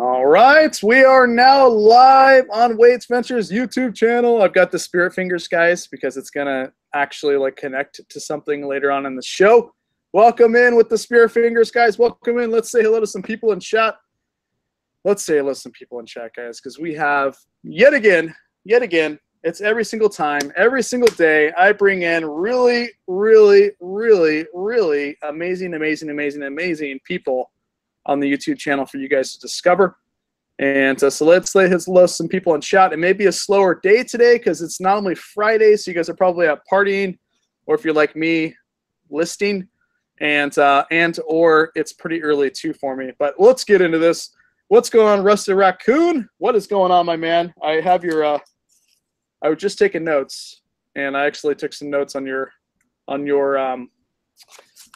All right, we are now live on Wade's Ventures YouTube channel. I've got the spirit fingers, guys, because it's gonna actually like connect to something later on in the show. Welcome in with the spirit fingers, guys. Welcome in. Let's say hello to some people in chat. Let's say hello to some people in chat, guys, because we have yet again, yet again, it's every single time, every single day. I bring in really, really, really, really amazing, amazing, amazing, amazing people on the YouTube channel for you guys to discover. And uh, so let's let his list some people in chat. It may be a slower day today because it's not only Friday, so you guys are probably out partying, or if you're like me, listing, and uh, and or it's pretty early too for me. But let's get into this. What's going on, Rusty Raccoon? What is going on, my man? I have your. Uh, I was just taking notes, and I actually took some notes on your on your um,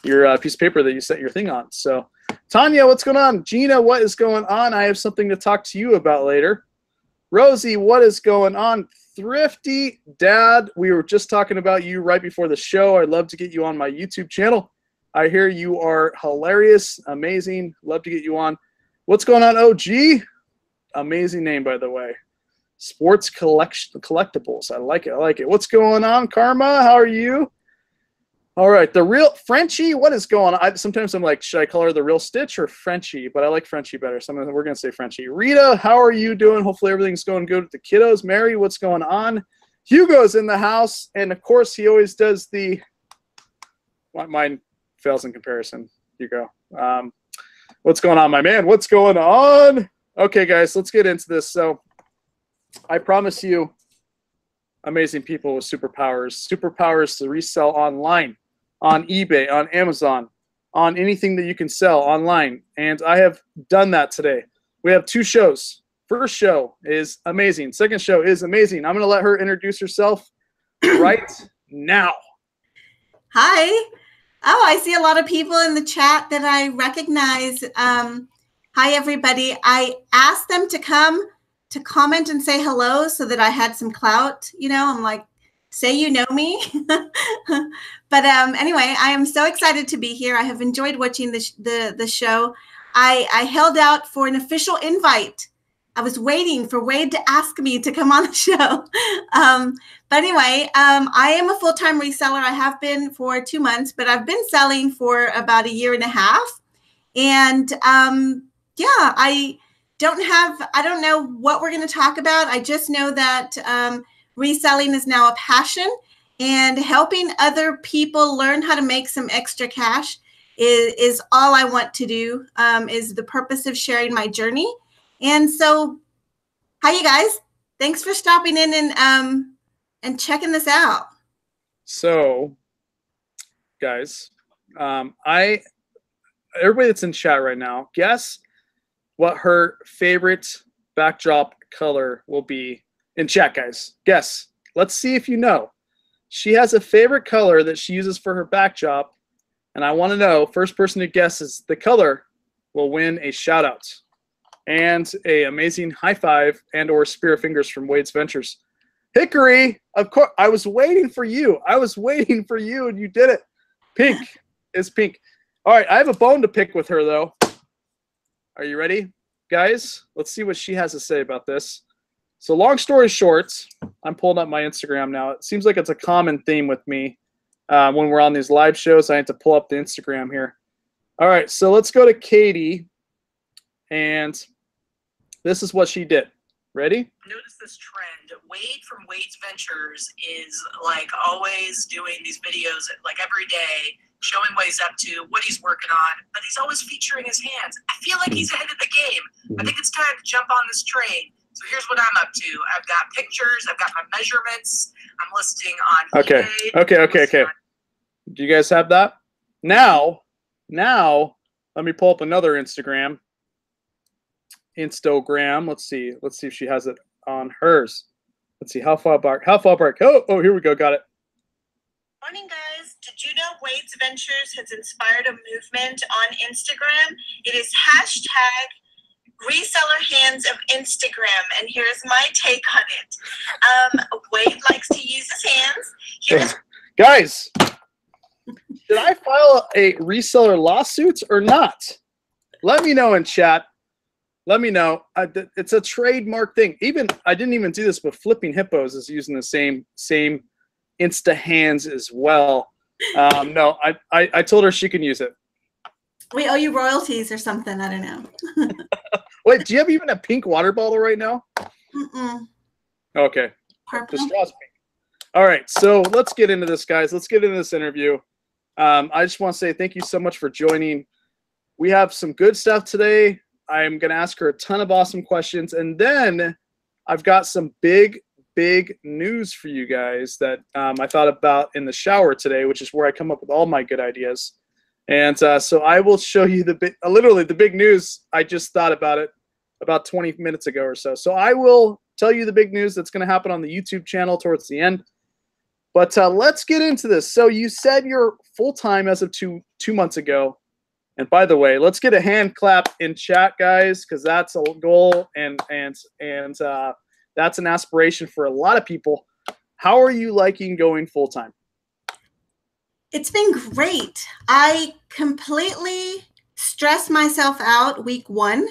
your uh, piece of paper that you set your thing on. So Tanya, what's going on? Gina, what is going on? I have something to talk to you about later. Rosie, what is going on? Thrifty Dad, we were just talking about you right before the show. I'd love to get you on my YouTube channel. I hear you are hilarious, amazing. Love to get you on. What's going on, OG? Amazing name, by the way. Sports collection collectibles. I like it. I like it. What's going on, Karma? How are you? All right, the real Frenchie. What is going on? I, sometimes I'm like, should I call her the real Stitch or Frenchie? But I like Frenchie better. So we're gonna say Frenchie. Rita, how are you doing? Hopefully everything's going good with the kiddos. Mary, what's going on? Hugo's in the house, and of course he always does the. Mine fails in comparison. Hugo. Um, what's going on, my man? What's going on? Okay, guys, let's get into this. So, I promise you, amazing people with superpowers. Superpowers to resell online on eBay, on Amazon, on anything that you can sell online. And I have done that today. We have two shows. First show is amazing. Second show is amazing. I'm going to let her introduce herself right now. Hi. Oh, I see a lot of people in the chat that I recognize. Um, hi, everybody. I asked them to come to comment and say hello so that I had some clout. You know, I'm like, say you know me. but um, anyway, I am so excited to be here. I have enjoyed watching the, the, the show. I, I held out for an official invite. I was waiting for Wade to ask me to come on the show. Um, but anyway, um, I am a full time reseller. I have been for two months, but I've been selling for about a year and a half. And um, yeah, I don't have, I don't know what we're going to talk about. I just know that um, reselling is now a passion and helping other people learn how to make some extra cash is, is all I want to do um, is the purpose of sharing my journey. And so, hi you guys. Thanks for stopping in and um, and checking this out. So, guys, um, I everybody that's in chat right now, guess what her favorite backdrop color will be in chat, guys. Guess. Let's see if you know. She has a favorite color that she uses for her backdrop, and I want to know. First person who guesses the color will win a shout out and a amazing high five and or spirit fingers from Wade's Ventures. Hickory, of course, I was waiting for you. I was waiting for you, and you did it. Pink is pink. All right, I have a bone to pick with her though. Are you ready, guys? Let's see what she has to say about this. So long story short, I'm pulling up my Instagram now. It seems like it's a common theme with me uh, when we're on these live shows. I had to pull up the Instagram here. All right, so let's go to Katie, and this is what she did. Ready? Notice this trend. Wade from Wade's Ventures is like always doing these videos like every day, showing what he's up to, what he's working on, but he's always featuring his hands. I feel like he's ahead of the game. I think it's time to jump on this train. So here's what I'm up to. I've got pictures. I've got my measurements. I'm listing on. Okay. eBay, Okay. Okay. Okay. on- Do you guys have that? Now, now, let me pull up another Instagram. Instagram. Let's see. Let's see if she has it on hers. Let's see how far back. How far back? Oh, oh, here we go. Got it. Morning, guys. Did you know Wade's Ventures has inspired a movement on Instagram? It is hashtag reseller hands of Instagram. And here's my take on it. Um, Wade likes to use his hands. Here's Guys, did I file a reseller lawsuit or not? Let me know in chat. let me know. I, it's a trademark thing. Even I didn't even do this, but flipping hippos is using the same same Insta hands as well. Um, no, I, I I told her she can use it. We owe you royalties or something. I don't know. Wait, do you have even a pink water bottle right now? Mm-mm. Okay, Purple. the straw's pink. All right, so let's get into this, guys. Let's get into this interview. Um, I just want to say thank you so much for joining. We have some good stuff today. I'm going to ask her a ton of awesome questions. And then I've got some big, big news for you guys that um, I thought about in the shower today, which is where I come up with all my good ideas. And uh, so I will show you the bit, uh, literally the big news. I just thought about it about 20 minutes ago or so. So I will tell you the big news that's going to happen on the YouTube channel towards the end. But uh, let's get into this. So you said you're full time as of two two months ago. And by the way, let's get a hand clap in chat, guys, because that's a goal and and and uh, that's an aspiration for a lot of people. How are you liking going full time? It's been great. I completely stressed myself out week one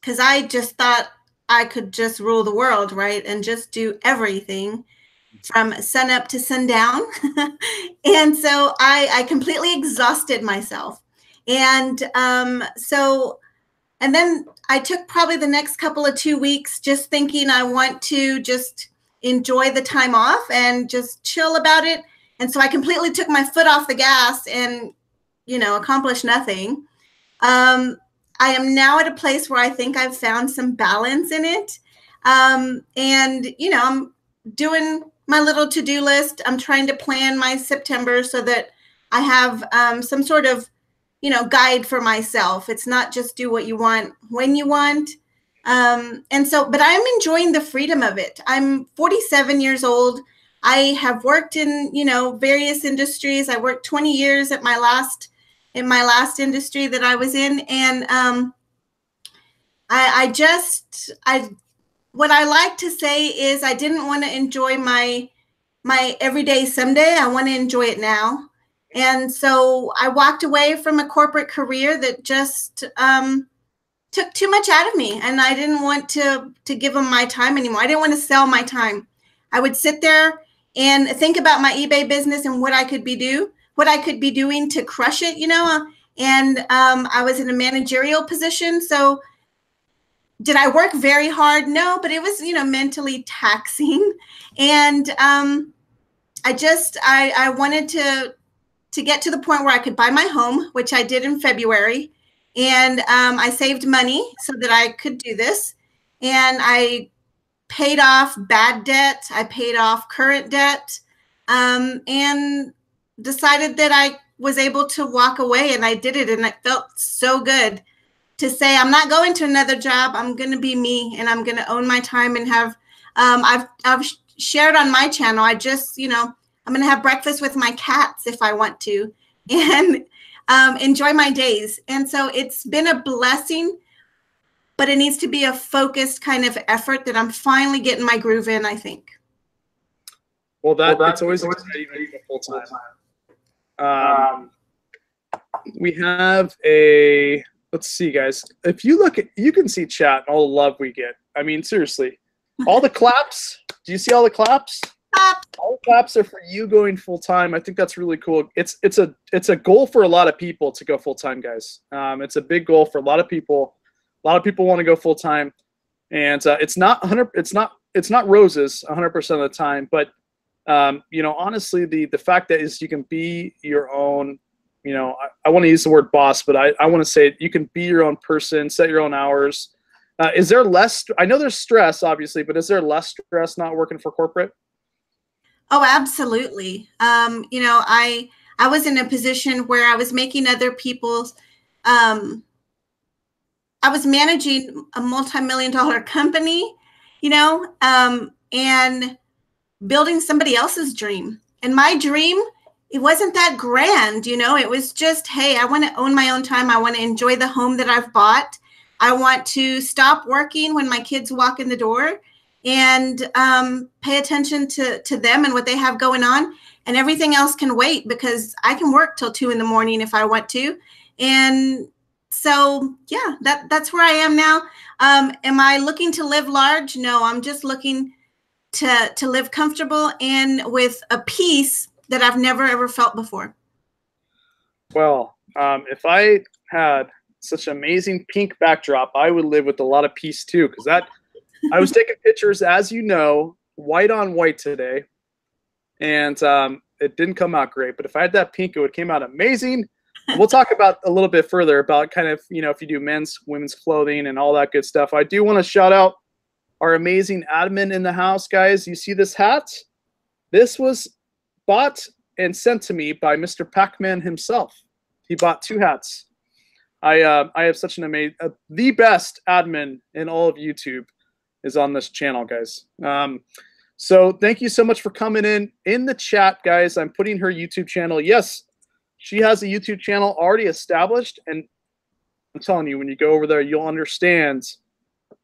because I just thought I could just rule the world, right? And just do everything from sun up to sundown. and so I, I completely exhausted myself. And um, so, and then I took probably the next couple of two weeks just thinking I want to just enjoy the time off and just chill about it. And so I completely took my foot off the gas and, you know, accomplished nothing. Um, I am now at a place where I think I've found some balance in it. Um, and, you know, I'm doing my little to-do list. I'm trying to plan my September so that I have um, some sort of, you know, guide for myself. It's not just do what you want when you want. Um, and so, but I'm enjoying the freedom of it. I'm 47 years old. I have worked in, you know, various industries. I worked 20 years at my last in my last industry that I was in, and um, I, I just I what I like to say is I didn't want to enjoy my my everyday someday. I want to enjoy it now. And so I walked away from a corporate career that just um, took too much out of me, and I didn't want to to give them my time anymore. I didn't want to sell my time. I would sit there and think about my eBay business and what I could be do, what I could be doing to crush it, you know. And um, I was in a managerial position, so did I work very hard? No, but it was, you know, mentally taxing. And um, I just, I, I wanted to, to get to the point where I could buy my home, which I did in February. And um, I saved money so that I could do this. And I paid off bad debt. I paid off current debt um, and decided that I was able to walk away and I did it. And it felt so good to say I'm not going to another job. I'm going to be me and I'm going to own my time and have um, I've I've shared on my channel. I just you know I'm going to have breakfast with my cats if I want to and um, enjoy my days. And so it's been a blessing, but it needs to be a focused kind of effort that I'm finally getting my groove in. I think. Well, that well, that's always exciting full time. Um, we have a let's see, guys. If you look at, you can see chat all the love we get. I mean, seriously, all the claps. Do you see all the claps? All the claps are for you going full time. I think that's really cool. It's it's a it's a goal for a lot of people to go full time, guys. Um, it's a big goal for a lot of people. A lot of people want to go full time, and uh, it's not hundred. It's not it's not roses hundred percent of the time, but um, you know, honestly, the the fact that is you can be your own you know, I, I want to use the word boss, but I, I want to say you can be your own person, set your own hours. Uh, is there less? I know there's stress, obviously, but is there less stress not working for corporate? Oh, absolutely. Um, you know, I I was in a position where I was making other people's. Um, I was managing a multi-million dollar company, you know, um, and building somebody else's dream. And my dream it wasn't that grand, you know. It was just, hey, I want to own my own time. I want to enjoy the home that I've bought. I want to stop working when my kids walk in the door and um, pay attention to to them and what they have going on. And everything else can wait because I can work till two in the morning if I want to. And so yeah, that that's where I am now. Um, am I looking to live large? No, I'm just looking to to live comfortable and with a peace that I've never ever felt before. Well, um, if I had such amazing pink backdrop, I would live with a lot of peace too. Because that, I was taking pictures, as you know, white on white today, and um, it didn't come out great. But if I had that pink, it would came out amazing. We'll talk about a little bit further about kind of you know if you do men's, women's clothing and all that good stuff. I do want to shout out our amazing admin in the house, guys. You see this hat? This was bought and sent to me by Mr. Pac-Man himself. He bought two hats. I uh, I have such an amazing, uh, the best admin in all of YouTube is on this channel, guys. Um, so thank you so much for coming in in the chat, guys. I'm putting her YouTube channel. Yes, she has a YouTube channel already established, and I'm telling you, when you go over there, you'll understand.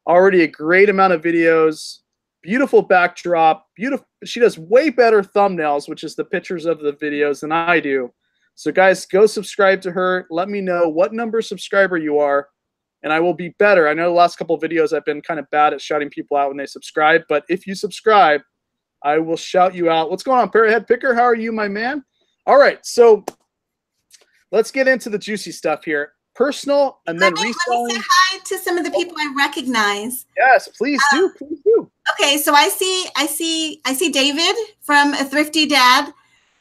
Already a great amount of videos, beautiful backdrop, beautiful. She does way better thumbnails, which is the pictures of the videos, than I do. So, guys, go subscribe to her. Let me know what number subscriber you are, and I will be better. I know the last couple videos I've been kind of bad at shouting people out when they subscribe, but if you subscribe, I will shout you out. What's going on, Parrothead Picker? How are you, my man? All right, so let's get into the juicy stuff here. Personal and then let me, reselling. Let me say hi to some of the people I recognize. Yes, please do. Uh, please do. Okay, so I see, I see, I see David from a Thrifty Dad.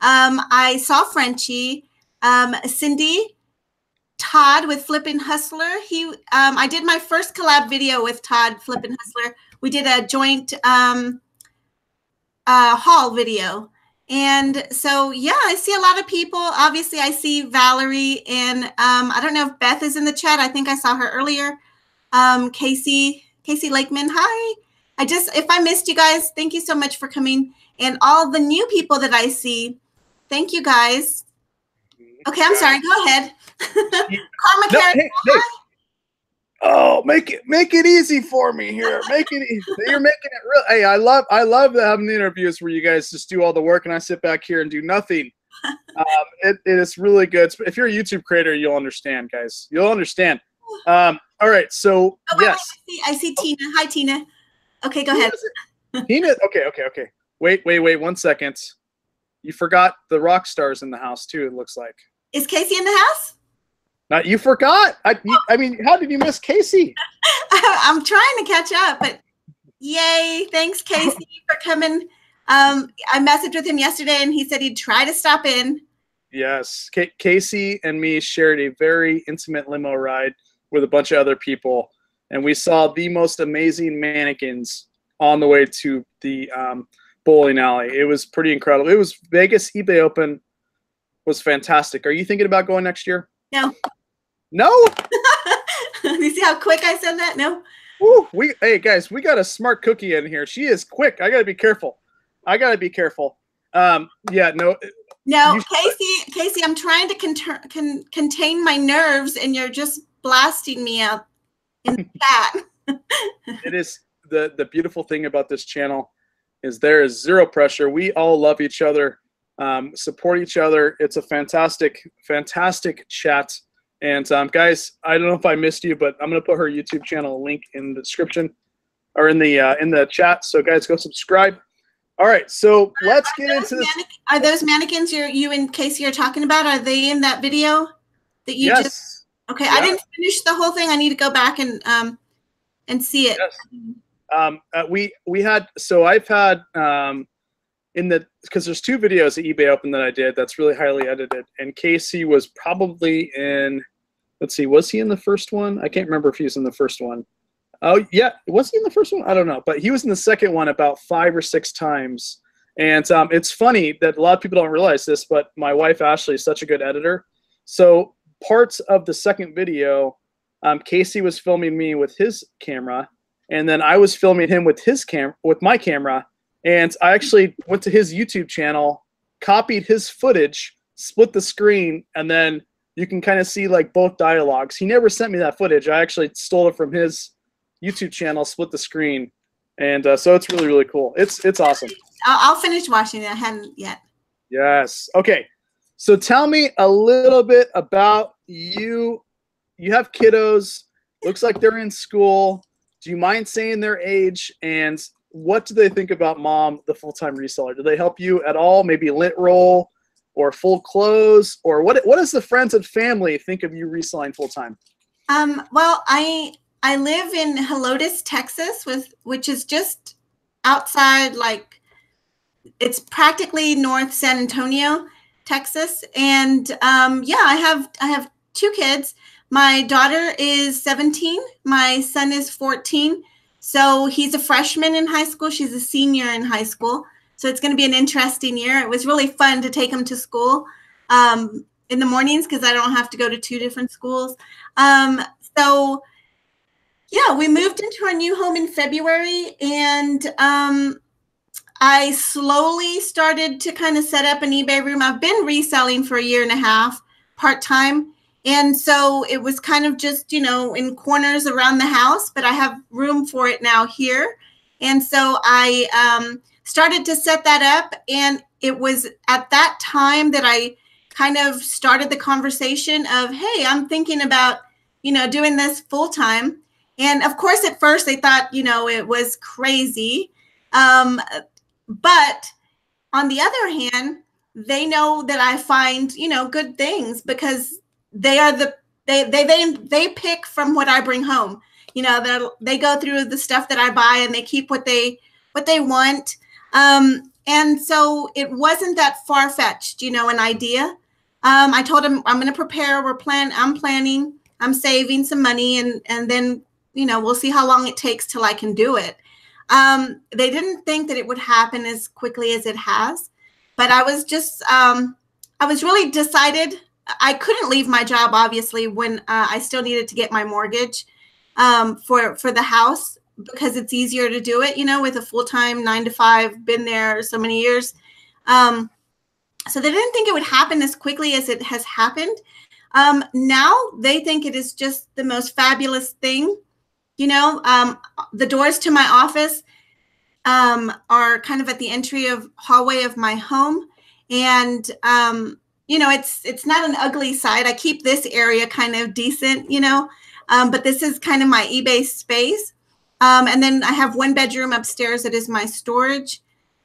Um, I saw Frenchie, um, Cindy, Todd with Flippin' Hustler. He, um, I did my first collab video with Todd Flippin' Hustler. We did a joint um, uh, haul video. And so, yeah, I see a lot of people. Obviously, I see Valerie, and um, I don't know if Beth is in the chat. I think I saw her earlier. Um, Casey, Casey Lakeman, hi. I just, if I missed you guys, thank you so much for coming. And all the new people that I see, thank you guys. Okay, I'm sorry. Go ahead. Karma no, hey, hey. Oh, make it make it easy for me here. Make it easy. You're making it real. Hey, I love I love having the interviews where you guys just do all the work and I sit back here and do nothing. Um, it, it is really good. If you're a YouTube creator, you'll understand, guys. You'll understand. Um, all right, so oh, wait, yes, wait, I, see, I see Tina. Hi, Tina. Okay, go ahead. Tina. Okay, okay, okay. Wait, wait, wait. One second. You forgot the rock stars in the house too. It looks like. Is Casey in the house? Not you forgot. I, you, I mean, how did you miss Casey? I'm trying to catch up, but yay! Thanks, Casey, for coming. Um, I messaged with him yesterday, and he said he'd try to stop in. Yes, Casey and me shared a very intimate limo ride with a bunch of other people, and we saw the most amazing mannequins on the way to the um, bowling alley. It was pretty incredible. It was Vegas eBay Open was fantastic. Are you thinking about going next year? No. No. you see how quick I said that? No. Ooh, we hey guys, we got a smart cookie in here. She is quick. I gotta be careful. I gotta be careful. Um, yeah, no. No, you, Casey, Casey, I'm trying to con- con- contain my nerves, and you're just blasting me out in the chat. it is the the beautiful thing about this channel is there is zero pressure. We all love each other, um, support each other. It's a fantastic, fantastic chat. And um, guys, I don't know if I missed you, but I'm gonna put her YouTube channel link in the description or in the uh, in the chat. So guys, go subscribe. All right, so let's get into this. are those mannequins you're you and Casey are talking about? Are they in that video that you yes. just? Okay, yeah. I didn't finish the whole thing. I need to go back and um and see it. Yes. Um, uh, we we had so I've had um in the because there's two videos at eBay Open that I did that's really highly edited, and Casey was probably in let's see, was he in the first one? I can't remember if he was in the first one. Oh yeah, was he in the first one? I don't know, but he was in the second one about five or six times. And um, it's funny that a lot of people don't realize this, but my wife Ashley is such a good editor. So parts of the second video, um, Casey was filming me with his camera, and then I was filming him with his cam with my camera. And I actually went to his YouTube channel, copied his footage, split the screen, and then you can kind of see like both dialogues. He never sent me that footage. I actually stole it from his YouTube channel, split the screen, and uh, so it's really really cool. It's it's awesome. I'll, I'll finish watching it. I haven't yet. Yes. Okay. So tell me a little bit about you. you have kiddos. Looks like they're in school. Do you mind saying their age and what do they think about mom, the full-time reseller? Do they help you at all? Maybe lint roll or full clothes or what? What does the friends and family think of you reselling full time? Um, well, I I live in Helotes, Texas, with which is just outside, like it's practically North San Antonio, Texas, and um, yeah, I have I have two kids. My daughter is 17. My son is 14. So he's a freshman in high school. She's a senior in high school. So it's going to be an interesting year. It was really fun to take them to school um, in the mornings because I don't have to go to two different schools. Um, so yeah, we moved into our new home in February and um, I slowly started to kind of set up an eBay room. I've been reselling for a year and a half part time. And so it was kind of just, you know, in corners around the house, but I have room for it now here. And so I um, started to set that up. And it was at that time that I kind of started the conversation of, hey, I'm thinking about, you know, doing this full time. And of course, at first they thought, you know, it was crazy. Um, but on the other hand, they know that I find, you know, good things because they are the they they they they pick from what I bring home. You know, they they go through the stuff that I buy and they keep what they what they want. Um, and so it wasn't that far fetched, you know, an idea. Um, I told him I'm going to prepare. We're plan. I'm planning. I'm saving some money, and and then you know we'll see how long it takes till I can do it. Um, they didn't think that it would happen as quickly as it has, but I was just um, I was really decided I couldn't leave my job obviously when uh, I still needed to get my mortgage um, for for the house because it's easier to do it, you know, with a full time nine to five. Been there so many years, um, so they didn't think it would happen as quickly as it has happened. Um, now they think it is just the most fabulous thing. You know, um, the doors to my office um, are kind of at the entry of hallway of my home, and um, you know, it's it's not an ugly side. I keep this area kind of decent, you know, um, but this is kind of my eBay space. Um, and then I have one bedroom upstairs that is my storage.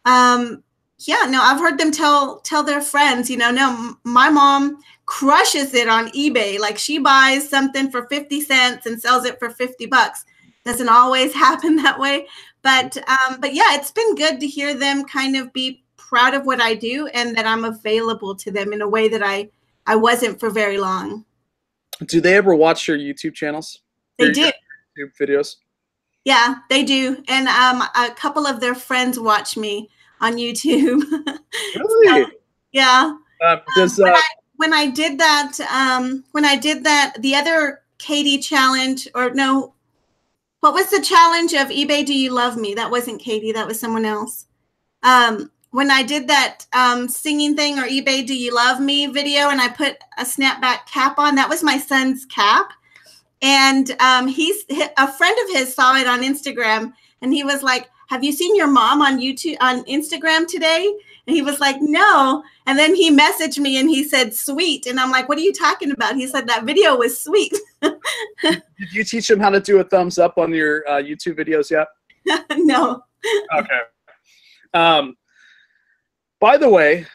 Um, yeah, no, I've heard them tell tell their friends, you know, no, my mom crushes it on eBay. Like she buys something for 50 cents and sells it for 50 bucks. Doesn't always happen that way. But um, but yeah, it's been good to hear them kind of be proud of what I do and that I'm available to them in a way that I I wasn't for very long. Do they ever watch your YouTube channels? They do. YouTube videos. Yeah, they do, and um, a couple of their friends watch me on YouTube. Really? so, yeah. Um, does, um, when, uh, I, when I did that, um, when I did that, the other Katie challenge, or no, what was the challenge of eBay? Do you love me? That wasn't Katie. That was someone else. Um, when I did that um, singing thing or eBay Do You Love Me video and I put a snapback cap on, that was my son's cap. And um, he's a friend of his saw it on Instagram and he was like, Have you seen your mom on YouTube on Instagram today? And he was like, No. And then he messaged me and he said, Sweet. And I'm like, What are you talking about? He said, That video was sweet. did you teach him how to do a thumbs up on your uh, YouTube videos yet? no. Okay. Um, by the way,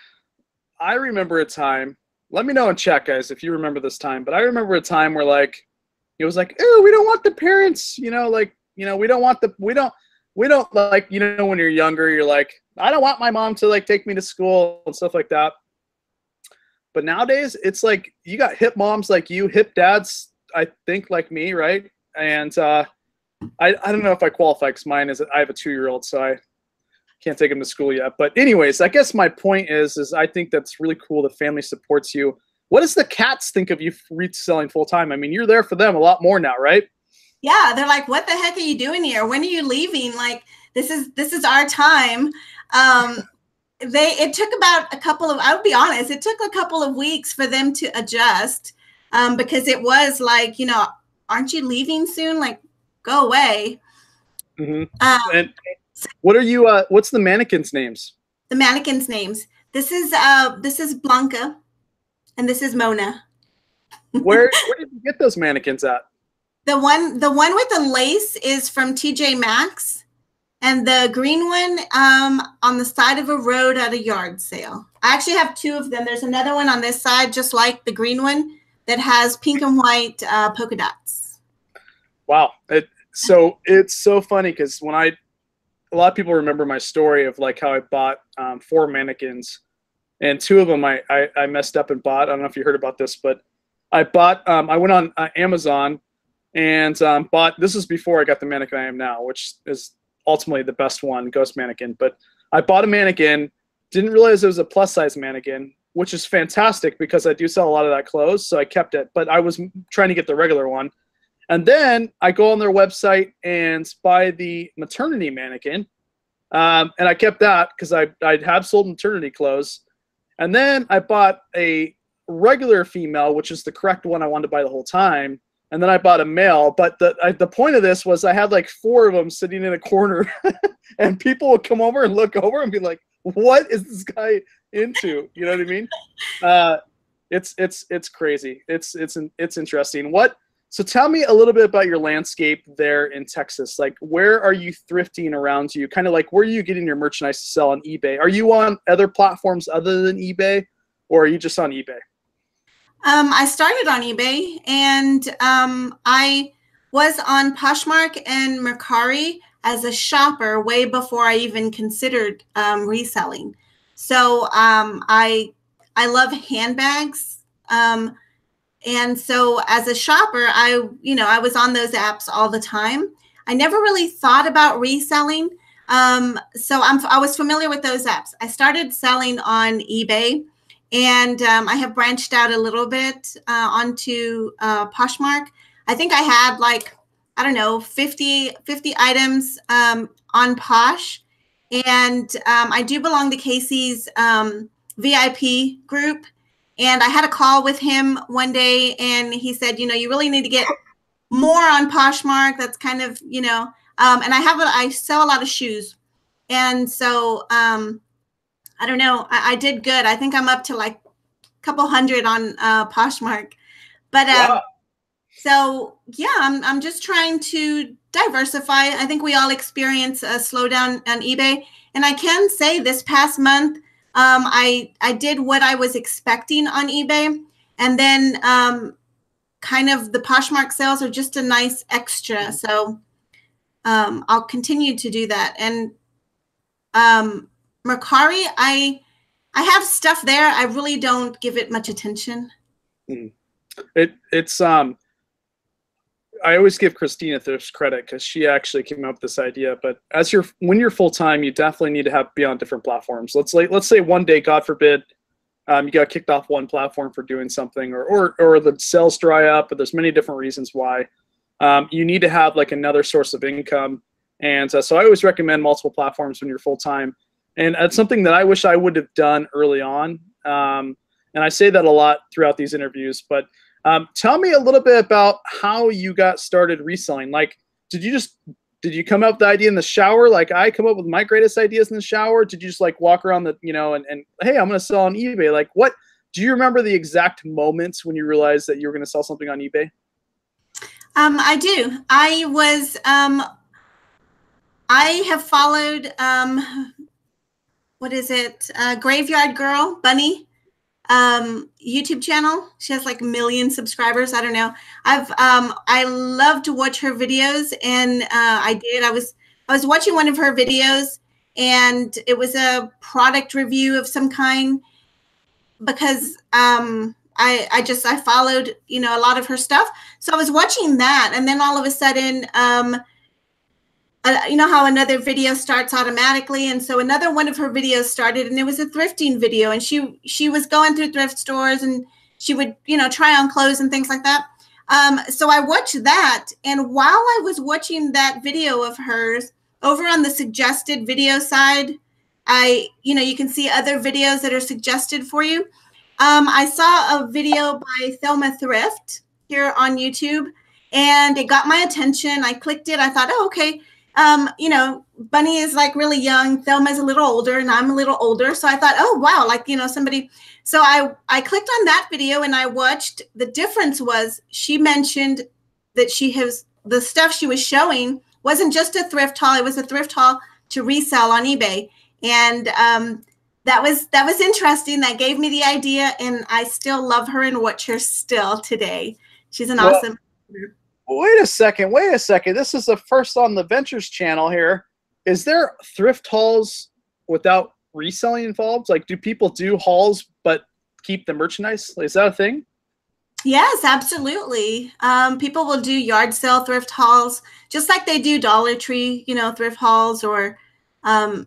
I remember a time. Let me know in chat, guys, if you remember this time. But I remember a time where like it was like, oh, we don't want the parents, you know, like you know, we don't want the we don't we don't like you know when you're younger, you're like, I don't want my mom to like take me to school and stuff like that. But nowadays, it's like you got hip moms like you, hip dads, I think like me, right? And uh, I I don't know if I qualify because mine is I have a two year old, so I can't take him to school yet. But anyways, I guess my point is, is I think that's really cool. The family supports you. What does the cats think of you reselling full time? I mean, you're there for them a lot more now, right? Yeah, they're like, "What the heck are you doing here? When are you leaving? Like, this is this is our time." Um, they it took about a couple of. I'll be honest, it took a couple of weeks for them to adjust um, because it was like, you know, aren't you leaving soon? Like, go away. Mm-hmm. Um, and what are you? Uh, what's the mannequins' names? The mannequins' names. This is uh, this is Blanca, and this is Mona. where where did you get those mannequins at? The one the one with the lace is from TJ Maxx. And the green one um, on the side of a road at a yard sale. I actually have two of them. There's another one on this side, just like the green one, that has pink and white uh, polka dots. Wow. It, so it's so funny because when I, a lot of people remember my story of like how I bought um, four mannequins, and two of them I, I, I messed up and bought. I don't know if you heard about this, but I bought. Um, I went on uh, Amazon and um, bought. This is before I got the mannequin I am now, which is ultimately the best one, Ghost Mannequin. But I bought a mannequin, didn't realize it was a plus size mannequin, which is fantastic because I do sell a lot of that clothes, so I kept it. But I was trying to get the regular one, and then I go on their website and buy the maternity mannequin, um, and I kept that because I I have sold maternity clothes, and then I bought a regular female, which is the correct one I wanted to buy the whole time and then I bought a male. But the I, the point of this was I had like four of them sitting in a corner, and people would come over and look over and be like, "What is this guy into?" You know what I mean? Uh, it's it's it's crazy. It's it's it's interesting. What? So tell me a little bit about your landscape there in Texas. Like, where are you thrifting around you? Kind of like where are you getting your merchandise to sell on eBay? Are you on other platforms other than eBay, or are you just on eBay? Um, I started on eBay and um, I was on Poshmark and Mercari as a shopper way before I even considered um, reselling. So um, I I love handbags. Um, and so as a shopper, I you know I was on those apps all the time. I never really thought about reselling. Um, so I'm I was familiar with those apps. I started selling on eBay and um, I have branched out a little bit uh, onto uh, Poshmark. I think I had like I don't know 50 50 items um, on Posh, and um, I do belong to Casey's um, VIP group. And I had a call with him one day, and he said, you know, you really need to get more on Poshmark. That's kind of you know, um, and I have a, I sell a lot of shoes, and so um, I don't know. I, I, did good. I think I'm up to like a couple hundred on uh, Poshmark. But uh, wow. so yeah, I'm I'm just trying to diversify. I think we all experience a slowdown on eBay, and I can say this past month, um, I I did what I was expecting on eBay, and then um, kind of the Poshmark sales are just a nice extra. So um, I'll continue to do that, and um, Mercari, I I have stuff there. I really don't give it much attention. Mm. It it's um I always give Christina Thrifts credit because she actually came up with this idea. But as you're when you're full time, you definitely need to have be on different platforms. Let's like let's say one day, God forbid, um, you got kicked off one platform for doing something, or or or the sales dry up. But there's many different reasons why. Um, you need to have like another source of income, and uh, so I always recommend multiple platforms when you're full time and it's something that I wish I would have done early on. Um, and I say that a lot throughout these interviews. But um, tell me a little bit about how you got started reselling. Like, did you just did you come up with the idea in the shower? Like I come up with my greatest ideas in the shower. Did you just like walk around the you know and, and hey, I'm gonna sell on eBay? Like, what do you remember the exact moments when you realized that you were gonna sell something on eBay? Um, I do. I was um, I have followed um, what is it? Uh, Graveyard Girl Bunny um, YouTube channel. She has like a million subscribers. I don't know. I've um, I love to watch her videos, and uh, I did. I was I was watching one of her videos, and it was a product review of some kind because um, I I just I followed you know a lot of her stuff. So I was watching that, and then all of a sudden. Um, uh, you know how another video starts automatically? And so another one of her videos started and it was a thrifting video and she she was going through thrift stores and she would you know try on clothes and things like that. Um, so i watched that and while i was watching that video of hers over on the suggested video side i you know you can see other videos that are suggested for you. Um, i saw a video by thelma thrift here on youtube and it got my attention. I clicked it. I thought oh okay um, you know, Bunny is like really young, Thelma's a little older, and I'm a little older. So I thought, oh wow, like you know, somebody. So I I clicked on that video and I watched. The difference was she mentioned that she has the stuff she was showing wasn't just a thrift haul; it was a thrift haul to resell on eBay, and um, that was that was interesting. That gave me the idea, and I still love her and watch her still today. She's an well, awesome wait a second, wait a second. This is the first on the Ventures channel here. Is there thrift hauls without reselling involved? Like, do people do hauls but keep the merchandise? Is that a thing? Yes, absolutely. Um, people will do yard sale thrift hauls, just like they do Dollar Tree, you know, thrift hauls. Or um,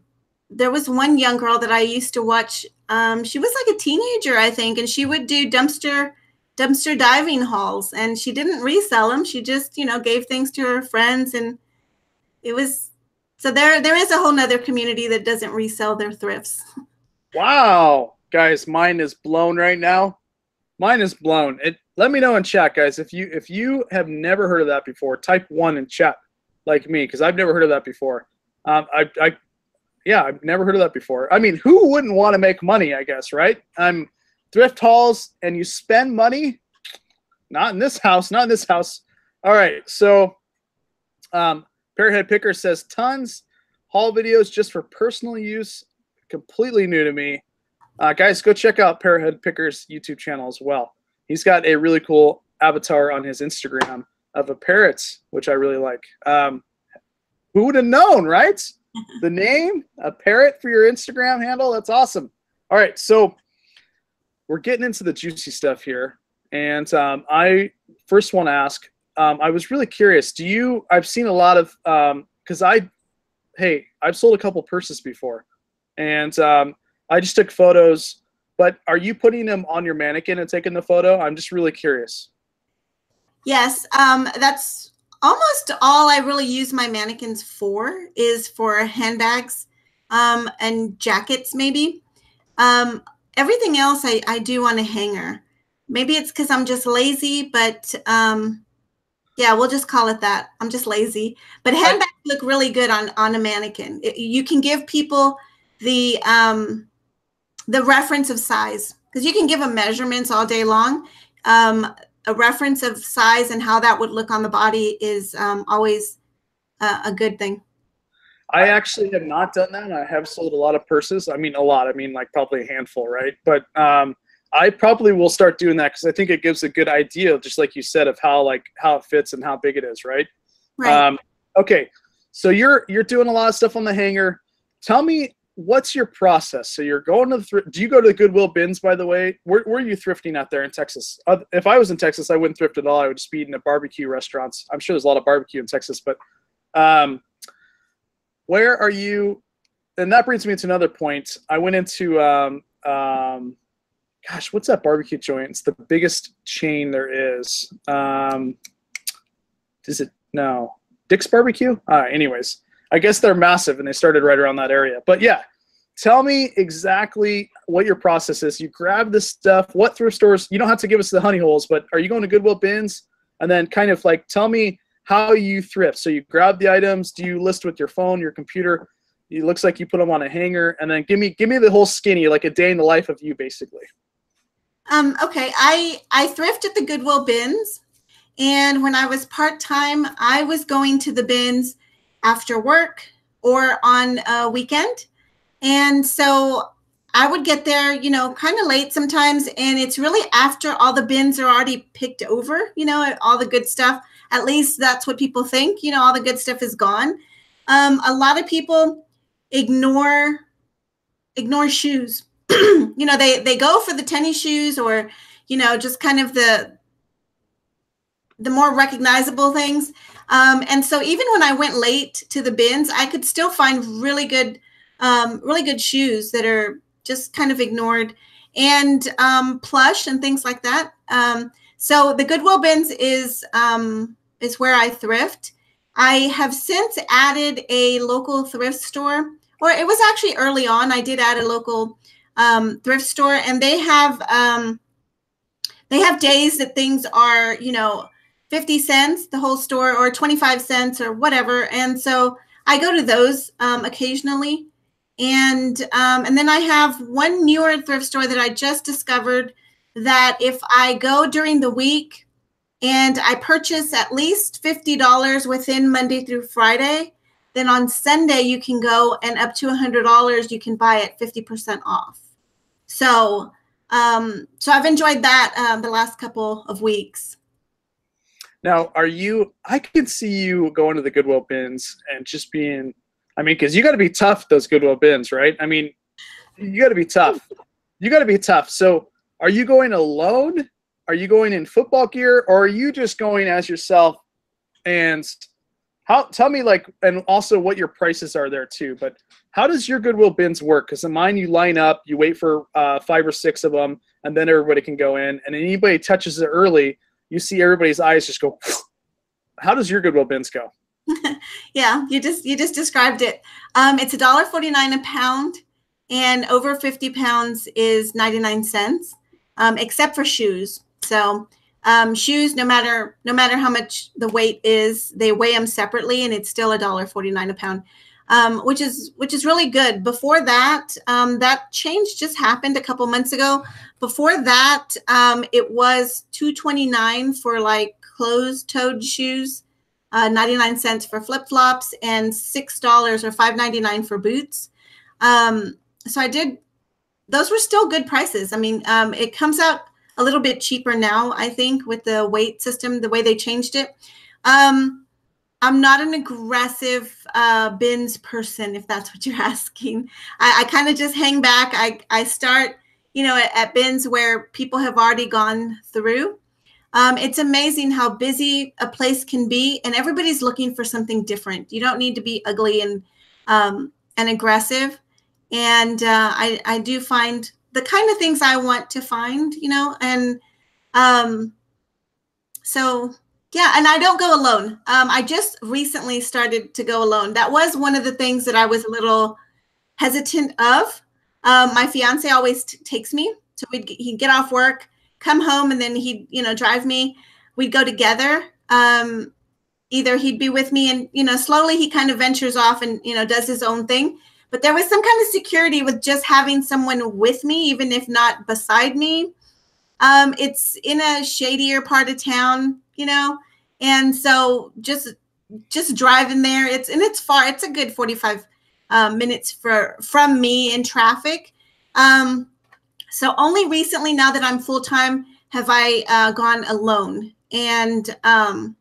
there was one young girl that I used to watch. Um, she was like a teenager, I think, and she would do dumpster dumpster diving hauls and she didn't resell them she just you know gave things to her friends and it was so there there is a whole nother community that doesn't resell their thrifts. Wow guys mine is blown right now. Mine is blown. It let me know in chat guys if you if you have never heard of that before type one in chat like me because i've never heard of that before. Um, I, I yeah i've never heard of that before. I mean who wouldn't want to make money i guess right? I'm thrift hauls and you spend money. Not in this house, not in this house. All right, so um, Parrothead Picker says tons haul videos just for personal use. Completely new to me. Uh, guys, go check out Parrothead Picker's YouTube channel as well. He's got a really cool avatar on his Instagram of a parrot, which I really like. Um, who would have known, right? the name, a parrot for your Instagram handle. That's awesome. All right, so we're getting into the juicy stuff here. And um, I first want to ask, um, I was really curious. Do you, I've seen a lot of, because um, I, hey, I've sold a couple purses before. And um, I just took photos, but are you putting them on your mannequin and taking the photo? I'm just really curious. Yes, um, that's almost all I really use my mannequins for is for handbags um, and jackets, maybe. Um, everything else I, I do on a hanger. Maybe it's because I'm just lazy, but um, yeah, we'll just call it that. I'm just lazy. But handbags look really good on on a mannequin. It, you can give people the um, the reference of size because you can give them measurements all day long. Um, a reference of size and how that would look on the body is um, always a, a good thing. I actually have not done that. I have sold a lot of purses. I mean, a lot. I mean, like probably a handful, right? But um, I probably will start doing that because I think it gives a good idea, just like you said, of how like how it fits and how big it is, right? Right. Um, okay, so you're you're doing a lot of stuff on the hanger. Tell me what's your process? So you're going to the thrift. Do you go to the Goodwill bins, by the way? Where, where are you thrifting out there in Texas? Uh, if I was in Texas, I wouldn't thrift at all. I would just be eating at barbecue restaurants. I'm sure there's a lot of barbecue in Texas, but um, where are you? And that brings me to another point. I went into, um, um, gosh, what's that barbecue joint? It's the biggest chain there is. Um, is it? No. Dick's Barbecue? Uh, anyways, I guess they're massive and they started right around that area. But yeah, tell me exactly what your process is. You grab this stuff. What thrift stores? You don't have to give us the honey holes, but are you going to Goodwill bins? And then kind of like tell me how you thrift. So you grab the items. Do you list with your phone, your computer? It looks like you put them on a hanger, and then give me give me the whole skinny, like a day in the life of you, basically. Um, okay, I I thrift at the Goodwill bins, and when I was part time, I was going to the bins after work or on a weekend, and so I would get there, you know, kind of late sometimes, and it's really after all the bins are already picked over, you know, all the good stuff. At least that's what people think. You know, all the good stuff is gone. Um, a lot of people ignore ignore shoes. you know, they they go for the tennis shoes or you know just kind of the the more recognizable things. Um, and so even when I went late to the bins, I could still find really good, um, really good shoes that are just kind of ignored, and um, plush and things like that. Um, so the Goodwill bins is um, is where I thrift. I have since added a local thrift store, or it was actually early on. I did add a local um, thrift store, and they have um, they have days that things are you know 50 cents the whole store or 25 cents or whatever and so I go to those um, occasionally. And um, and then I have one newer thrift store that I just discovered that if I go during the week and I purchase at least $50 within Monday through Friday, then on Sunday you can go and up to $100 you can buy it 50% off. So um, so I've enjoyed that um, the last couple of weeks. Now, are you? I can see you going to the Goodwill bins and just being. I mean, because you got to be tough those Goodwill bins, right? I mean, you got to be tough. You got to be tough. So, are you going alone? Are you going in football gear, or are you just going as yourself? And how? Tell me, like, and also what your prices are there too. But how does your Goodwill bins work? Because in mine, you line up, you wait for uh, five or six of them, and then everybody can go in. And anybody touches it early, you see everybody's eyes just go. How does your Goodwill bins go? yeah, you just you just described it. Um, it's a dollar forty nine a pound, and over fifty pounds is ninety nine cents, um, except for shoes. So um, shoes, no matter no matter how much the weight is, they weigh them separately, and it's still a dollar forty nine a pound um, which is which is really good. Before that, um, that change just happened a couple months ago. Before that, um, it was two twenty nine for like closed toed shoes, uh, ninety nine cents for flip flops, and six dollars or five ninety nine for boots. Um, so I did; those were still good prices. I mean, um, it comes out a little bit cheaper now, I think, with the weight system, the way they changed it. Um, I'm not an aggressive uh, bins person, if that's what you're asking. I, I kind of just hang back. I, I start, you know, at, at bins where people have already gone through. Um, it's amazing how busy a place can be, and everybody's looking for something different. You don't need to be ugly and um, and aggressive. And uh, I, I do find the kind of things I want to find, you know, and um, so yeah, and I don't go alone. Um, I just recently started to go alone. That was one of the things that I was a little hesitant of. Um, my fiance always takes me, so we'd he'd get off work, come home, and then he'd you know drive me. We'd go together. Um, either he'd be with me, and you know slowly he kind of ventures off and you know does his own thing. But there was some kind of security with just having someone with me, even if not beside me. Um, it's in a shadier part of town you know? And so just just driving there it's and it's far it's a good 45 uh, minutes for from me in traffic. Um so only recently now that i'm full-time have i uh, gone alone. And um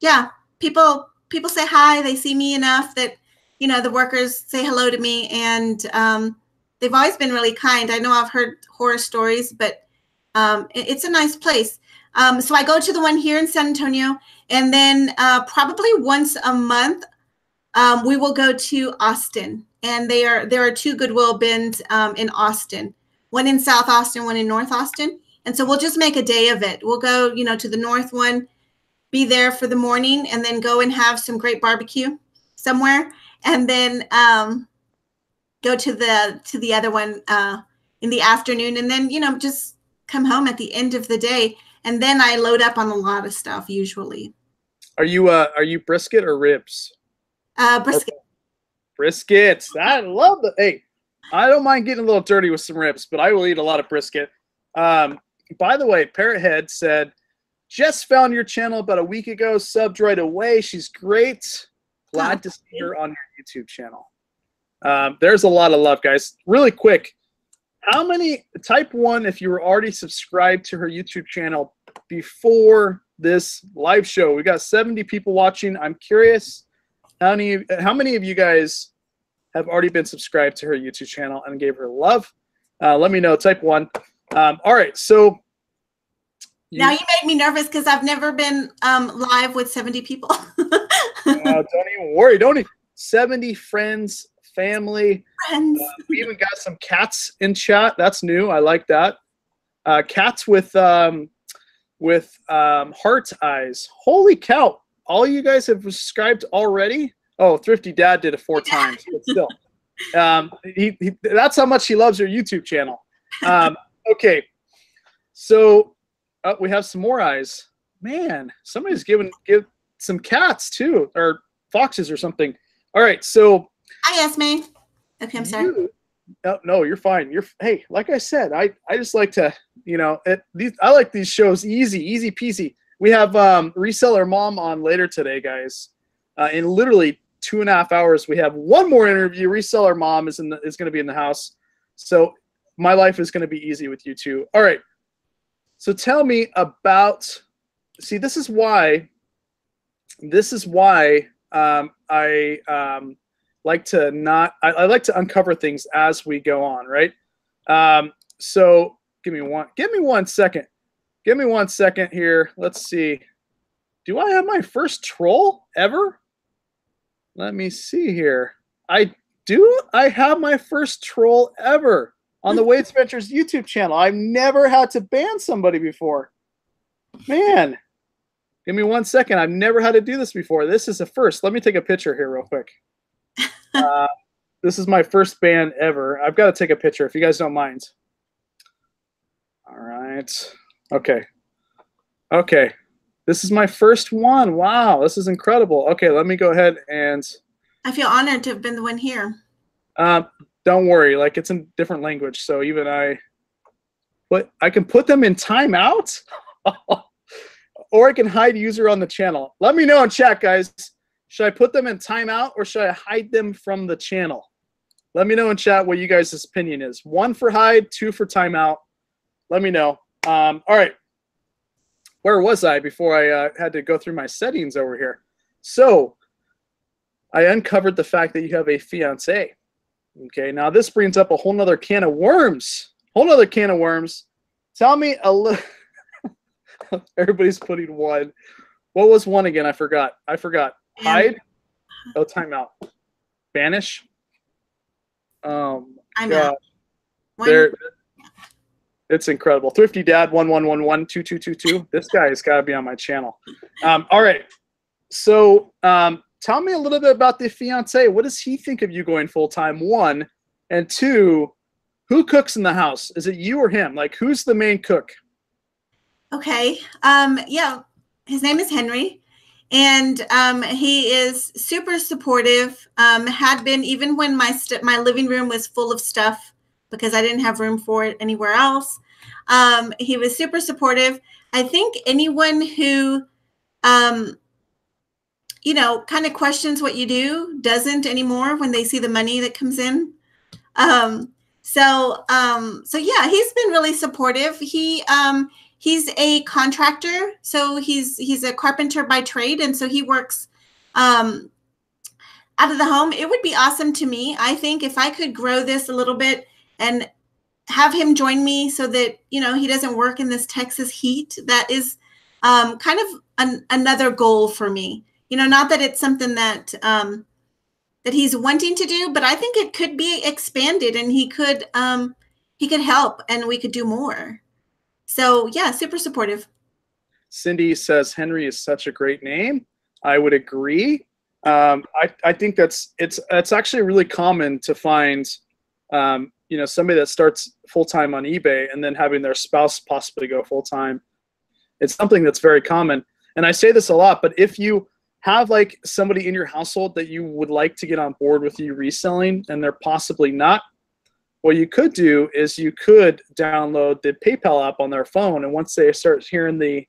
yeah people people say hi they see me enough that you know the workers say hello to me and um they've always been really kind i know i've heard horror stories but um, it, it's a nice place um, so I go to the one here in San Antonio, and then uh, probably once a month um, we will go to Austin. And they are there are two Goodwill bins um, in Austin, one in South Austin, one in North Austin. And so we'll just make a day of it. We'll go, you know, to the north one, be there for the morning, and then go and have some great barbecue somewhere, and then um, go to the to the other one uh, in the afternoon, and then you know just come home at the end of the day and then I load up on a lot of stuff usually. Are you uh are you brisket or ribs? Uh brisket. Briskets. I love the hey. I don't mind getting a little dirty with some ribs, but I will eat a lot of brisket. Um, by the way, Parrothead said, just found your channel about a week ago, subbed right away. She's great. Glad oh, to see her on your YouTube channel. Um, there's a lot of love, guys. Really quick, how many type one if you were already subscribed to her youtube channel before this live show? We got 70 people watching. I'm curious how many how many of you guys have already been subscribed to her youtube channel and gave her love? Uh, let me know type one. Um, all right so you, now you made me nervous because i've never been um, live with 70 people uh, don't even worry don't even 70 friends family. Friends. Uh, we even got some cats in chat. That's new. I like that. Uh, cats with um, with um, heart eyes. Holy cow! All you guys have subscribed already. Oh, Thrifty Dad did it four times, but still, um, he, he, that's how much he loves your YouTube channel. Um, okay, so uh, we have some more eyes. Man, somebody's giving give some cats too, or foxes or something. All right, so Hi, Esme. Okay, I'm sorry. you- no, no, you're fine. You're hey, like I said, I I just like to, you know, it, these I like these shows easy, easy peasy. We have um, reseller mom on later today, guys. Uh, in literally two and a half hours, we have one more interview. Reseller mom is in the, is going to be in the house, so my life is going to be easy with you too. All right. So tell me about. See, this is why. This is why um, I um, like to not. I, I like to uncover things as we go on, right? Um, so give me one. Give me one second. Give me one second here. Let's see. Do I have my first troll ever? Let me see here. I do. I have my first troll ever on the Wades Ventures YouTube channel. I've never had to ban somebody before. Man, give me one second. I've never had to do this before. This is a first. Let me take a picture here real quick. Uh, this is my first band ever. I've got to take a picture if you guys don't mind. All right. Okay. Okay. This is my first one. Wow, this is incredible. Okay, let me go ahead and I feel honored to have been the one here. um, don't worry, like it's in different language, so even I, but I can put them in timeout, or I can hide user on the channel. Let me know in chat, guys. Should I put them in timeout or should I hide them from the channel? Let me know in chat what you guys' opinion is. One for hide, two for timeout. Let me know. Um, all right, where was I before I uh, had to go through my settings over here? So I uncovered the fact that you have a fiance. Okay, now this brings up a whole nother can of worms. Whole nother can of worms. Tell me a little. Everybody's putting one. What was one again? I forgot. I forgot. Hide. Oh, timeout. Banish. Um, I'm God, out. One- there. It's incredible. Thrifty Dad one one one one two two two two. This guy has got to be on my channel. Um, all right. So um, tell me a little bit about the fiance. What does he think of you going full time? One and two. Who cooks in the house? Is it you or him? Like who's the main cook? Okay. Um, yeah, his name is Henry, and um, he is super supportive. Um, had been even when my st- my living room was full of stuff because I didn't have room for it anywhere else. Um, he was super supportive. I think anyone who, um, you know, kind of questions what you do doesn't anymore when they see the money that comes in. Um, so, um, so yeah, he's been really supportive. He, um, he's a contractor so he's he's a carpenter by trade and so he works um, out of the home. It would be awesome to me i think if i could grow this a little bit and have him join me so that you know he doesn't work in this texas heat. That is um, kind of an, another goal for me. You know not that it's something that um, that he's wanting to do but i think it could be expanded and he could um, he could help and we could do more so yeah, super supportive. Cindy says Henry is such a great name. I would agree. Um, I, I think that's it's it's actually really common to find um, you know somebody that starts full time on eBay and then having their spouse possibly go full time. It's something that's very common. And I say this a lot, but if you have like somebody in your household that you would like to get on board with you reselling and they're possibly not, what you could do is you could download the PayPal app on their phone, and once they start hearing the,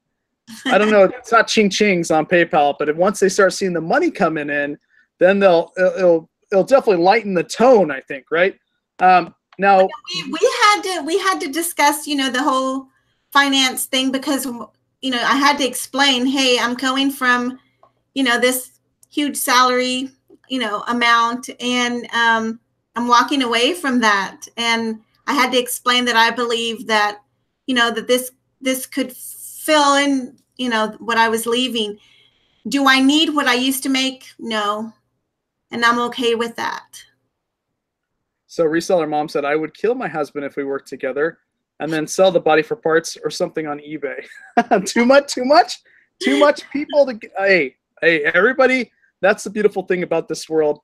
I don't know, it's not ching chings on PayPal, but if once they start seeing the money coming in, then they'll it'll it'll, it'll definitely lighten the tone. I think, right? Um, now, we, we had to we had to discuss you know the whole finance thing because you know i had to explain hey i'm going from you know this huge salary you know amount and um, i'm walking away from that and i had to explain that i believe that you know that this this could fill in you know what i was leaving do i need what i used to make no and i'm okay with that so reseller mom said I would kill my husband if we worked together, and then sell the body for parts or something on eBay. too much, too much, too much people to. Hey, hey, everybody. That's the beautiful thing about this world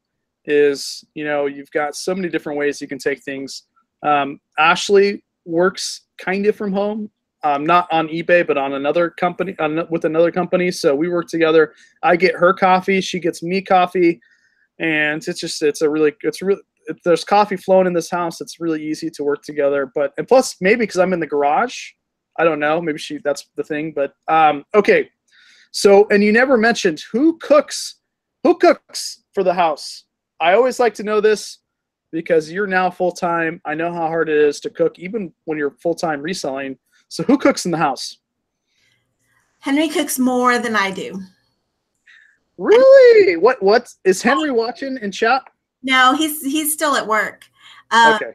is you know you've got so many different ways you can take things. Um, Ashley works kind of from home, um, not on eBay, but on another company, on, with another company. So we work together. I get her coffee, she gets me coffee. and it's just it's a really it's really if there's coffee flowing in this house. It's really easy to work together. But and plus maybe because I'm in the garage, I don't know. Maybe she that's the thing. But um, okay. So and you never mentioned who cooks who cooks for the house. I always like to know this because you're now full time. I know how hard it is to cook, even when you're full time reselling. So who cooks in the house? Henry cooks more than I do. Really? What? What is Henry watching in chat? No, he's he's still at work. Uh, Okay.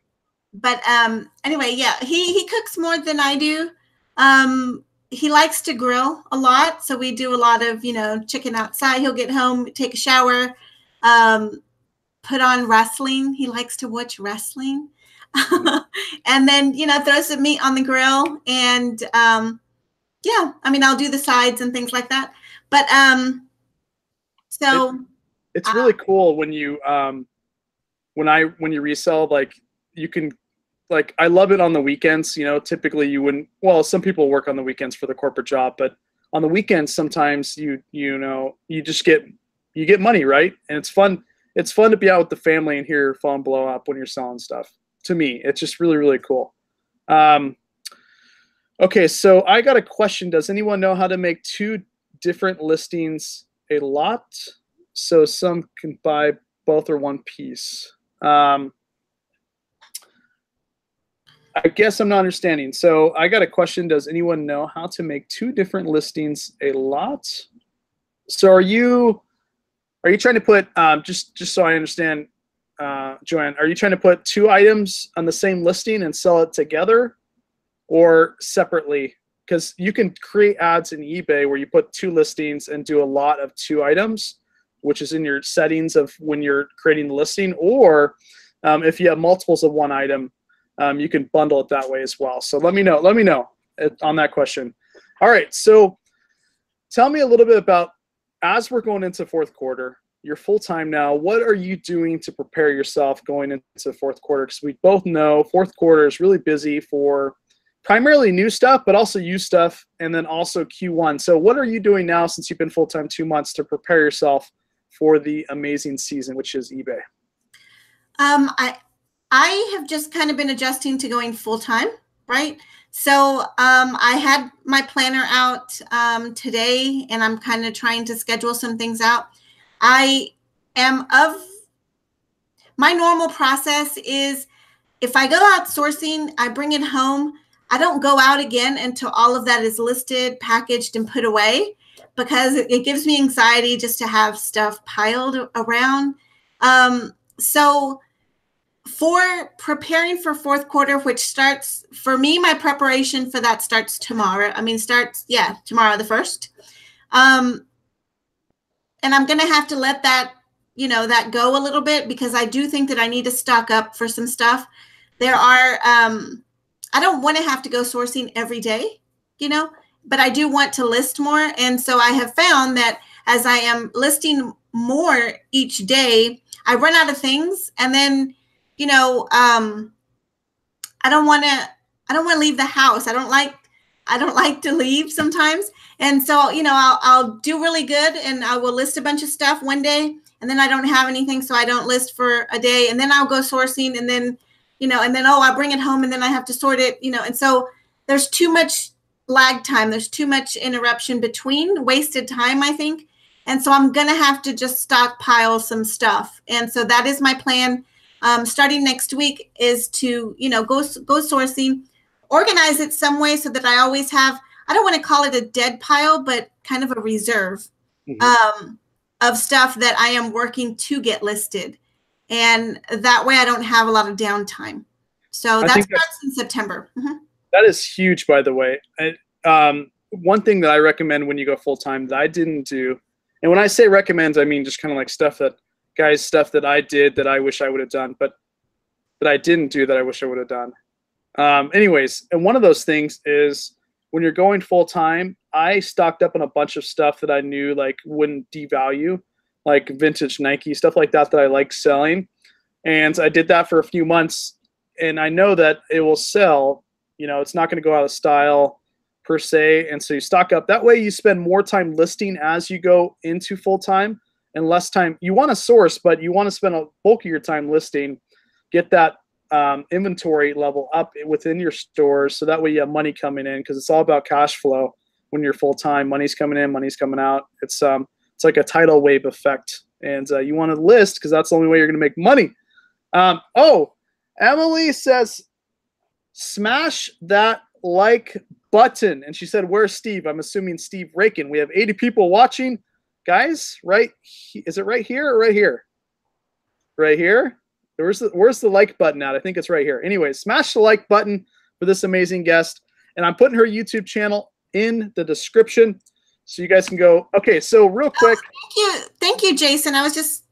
But um, anyway, yeah, he he cooks more than I do. Um, he likes to grill a lot, so we do a lot of you know chicken outside. He'll get home, take a shower, um, put on wrestling. He likes to watch wrestling, and then you know throw some meat on the grill. And um, yeah, I mean I'll do the sides and things like that. But um, so It's really cool when you um, when I when you resell like you can like I love it on the weekends. You know, typically you wouldn't. Well, some people work on the weekends for the corporate job, but on the weekends sometimes you you know you just get you get money right, and it's fun. It's fun to be out with the family and hear your phone blow up when you're selling stuff. To me, it's just really really cool. Um, okay, so I got a question. Does anyone know how to make two different listings a lot so some can buy both or one piece? Um, I guess I'm not understanding. So I got a question. Does anyone know how to make two different listings a lot? So are you are you trying to put um, just just so I understand, uh, Joanne? Are you trying to put two items on the same listing and sell it together, or separately? Because you can create ads in eBay where you put two listings and do a lot of two items, which is in your settings of when you're creating the listing, or um, if you have multiples of one item, um, you can bundle it that way as well. So let me know. Let me know uh, on that question. All right. So tell me a little bit about as we're going into fourth quarter. You're full time now. What are you doing to prepare yourself going into fourth quarter? Because we both know fourth quarter is really busy for primarily new stuff, but also used stuff, and then also Q1. So what are you doing now since you've been full time two months to prepare yourself for the amazing season, which is eBay? Um, I I have just kind of been adjusting to going full time, right? So um, I had my planner out um, today, and I'm kind of trying to schedule some things out. I am of my normal process is if I go outsourcing, I bring it home. I don't go out again until all of that is listed, packaged, and put away because it, gives me anxiety just to have stuff piled around. Um, so for preparing for fourth quarter, which starts for me, my preparation for that starts tomorrow. I mean, starts yeah tomorrow the first. Um, and I'm gonna have to let that you know that go a little bit because I do think that I need to stock up for some stuff. There are um, I don't want to have to go sourcing every day, you know, but I do want to list more, and so I have found that as I am listing more each day, I run out of things, and then you know, um, I don't want to, I don't want to leave the house. I don't like, I don't like to leave sometimes. And so, you know, I'll, I'll do really good and I will list a bunch of stuff one day and then I don't have anything. So I don't list for a day and then I'll go sourcing and then, you know, and then, oh, I bring it home and then I have to sort it, you know, and so there's too much lag time. There's too much interruption between wasted time, I think. And so I'm going to have to just stockpile some stuff. And so that is my plan um, starting next week is to you know go go sourcing organize it some way so that i always have i don't want to call it a dead pile but kind of a reserve Mhm. um, of stuff that i am working to get listed and that way i don't have a lot of downtime so that starts in september Mhm. That is huge, by the way. I, um, one thing that I recommend when you go full time that I didn't do, and when I say recommend, I mean just kind of like stuff that guys, stuff that I did that I wish I would have done, but that I didn't do that I wish I would have done. Um, anyways, and one of those things is when you're going full time, I stocked up on a bunch of stuff that I knew like wouldn't devalue, like vintage Nike stuff like that that I like selling, and I did that for a few months, and I know that it will sell. You know it's not going to go out of style per se and so you stock up. That way you spend more time listing as you go into full time and less time. You want to source, but you want to spend a bulk of your time listing, get that um, inventory level up within your stores so that way you have money coming in because it's all about cash flow when you're full time. Money's coming in, money's coming out. It's um it's like a tidal wave effect, and uh, you want to list because that's the only way you're going to make money. Um, oh, Emily says, smash that like button, and she said, "Where's Steve?" I'm assuming Steve Rakin. We have 80 people watching, guys. Right? Is it right here or right here? Right here. Where's the Where's the like button at? I think it's right here. Anyway, smash the like button for this amazing guest, and I'm putting her YouTube channel in the description so you guys can go. Okay, so real oh, quick. Oh, thank you, thank you, Jason. I was just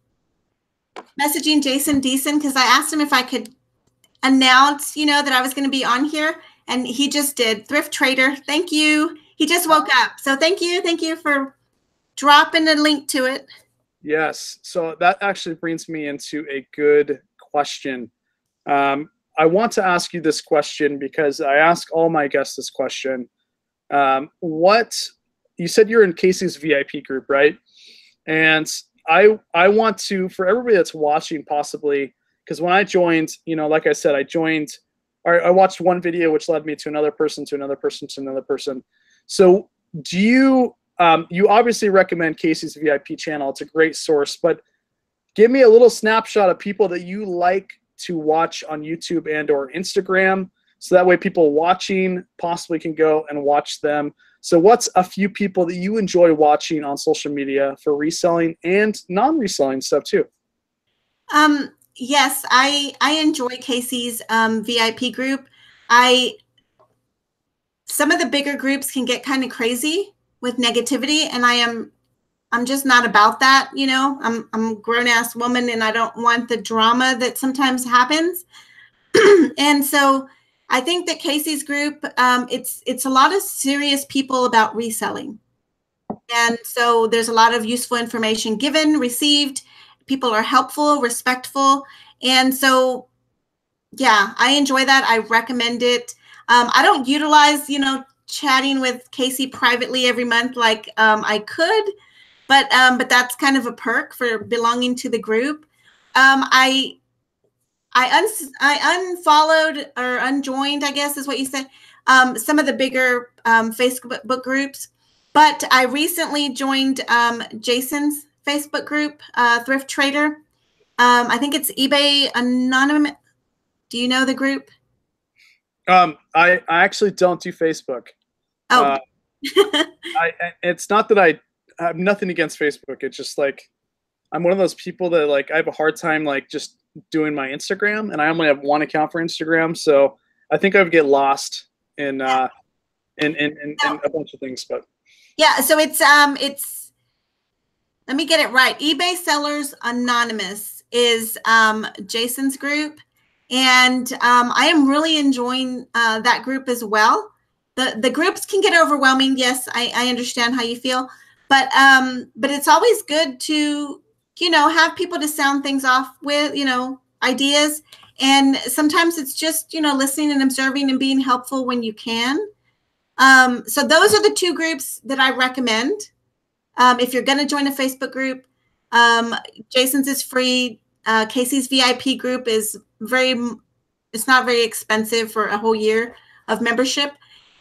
messaging Jason Deason because I asked him if I could announce, you know, that I was going to be on here, and he just did. Thrift Trader, thank you. He just woke up, so thank you, thank you for dropping a link to it. Yes, so that actually brings me into a good question. Um, I want to ask you this question because I ask all my guests this question. Um, what you said you're in Casey's VIP group, right? And I I want to for everybody that's watching possibly because when I joined, you know, like I said, I joined I watched one video which led me to another person to another person to another person. So do you um, you obviously recommend Casey's VIP channel? It's a great source, but give me a little snapshot of people that you like to watch on YouTube and or Instagram so that way people watching possibly can go and watch them so, what's a few people that you enjoy watching on social media for reselling and non-reselling stuff too? Um, yes, I I enjoy Casey's um, VIP group. I some of the bigger groups can get kind of crazy with negativity, and I am I'm just not about that. You know, I'm I'm a grown ass woman, and I don't want the drama that sometimes happens. and so I think that Casey's group, um, it's it's a lot of serious people about reselling, and so there's a lot of useful information given, received. People are helpful, respectful, and so yeah, I enjoy that. I recommend it. Um, I don't utilize, you know, chatting with Casey privately every month like um, I could, but um, but that's kind of a perk for belonging to the group. Um, I I un I unfollowed or unjoined, I guess is what you said, um, some of the bigger um, Facebook groups. But I recently joined um, Jason's Facebook group, uh, Thrift Trader. Um, I think it's eBay Anonymous. Do you know the group? Um, I, I actually don't do Facebook. Oh. Uh, I, it's not that I, I have nothing against Facebook. It's just like I'm one of those people that like I have a hard time like just doing my Instagram, and I only have one account for Instagram, so I think I would get lost in uh, in, in, in, in a bunch of things. But yeah, so it's um it's let me get it right. eBay Sellers Anonymous is um, Jason's group, and um, I am really enjoying uh, that group as well. The The groups can get overwhelming. Yes, I, I understand how you feel, but um, but it's always good to you know, have people to sound things off with, you know, ideas. And sometimes it's just, you know, listening and observing and being helpful when you can. Um, so those are the two groups that I recommend. Um, if you're going to join a Facebook group, um, Jason's is free. Uh, Casey's VIP group is very, it's not very expensive for a whole year of membership.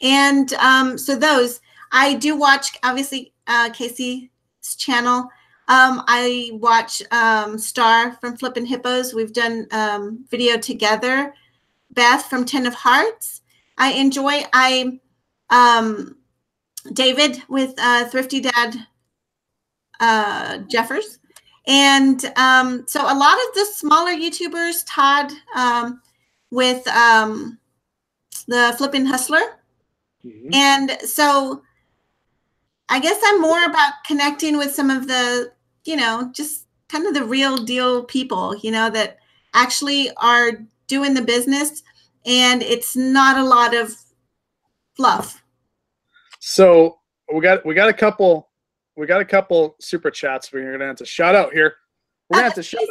And um, so those, I do watch, obviously, uh, Casey's channel. Um, I watch um, Star from Flippin' Hippos. We've done um, video together. Beth from Ten of Hearts. I enjoy. I um, David with uh, Thrifty Dad uh, Jeffers, and um, so a lot of the smaller YouTubers. Todd um, with um, the Flippin' Hustler, mm-hmm. and so I guess I'm more about connecting with some of the you know, just kind of the real deal people, you know, that actually are doing the business and it's not a lot of fluff. So we got we got a couple we got a couple super chats we're gonna have to shout out here. We're gonna have to shout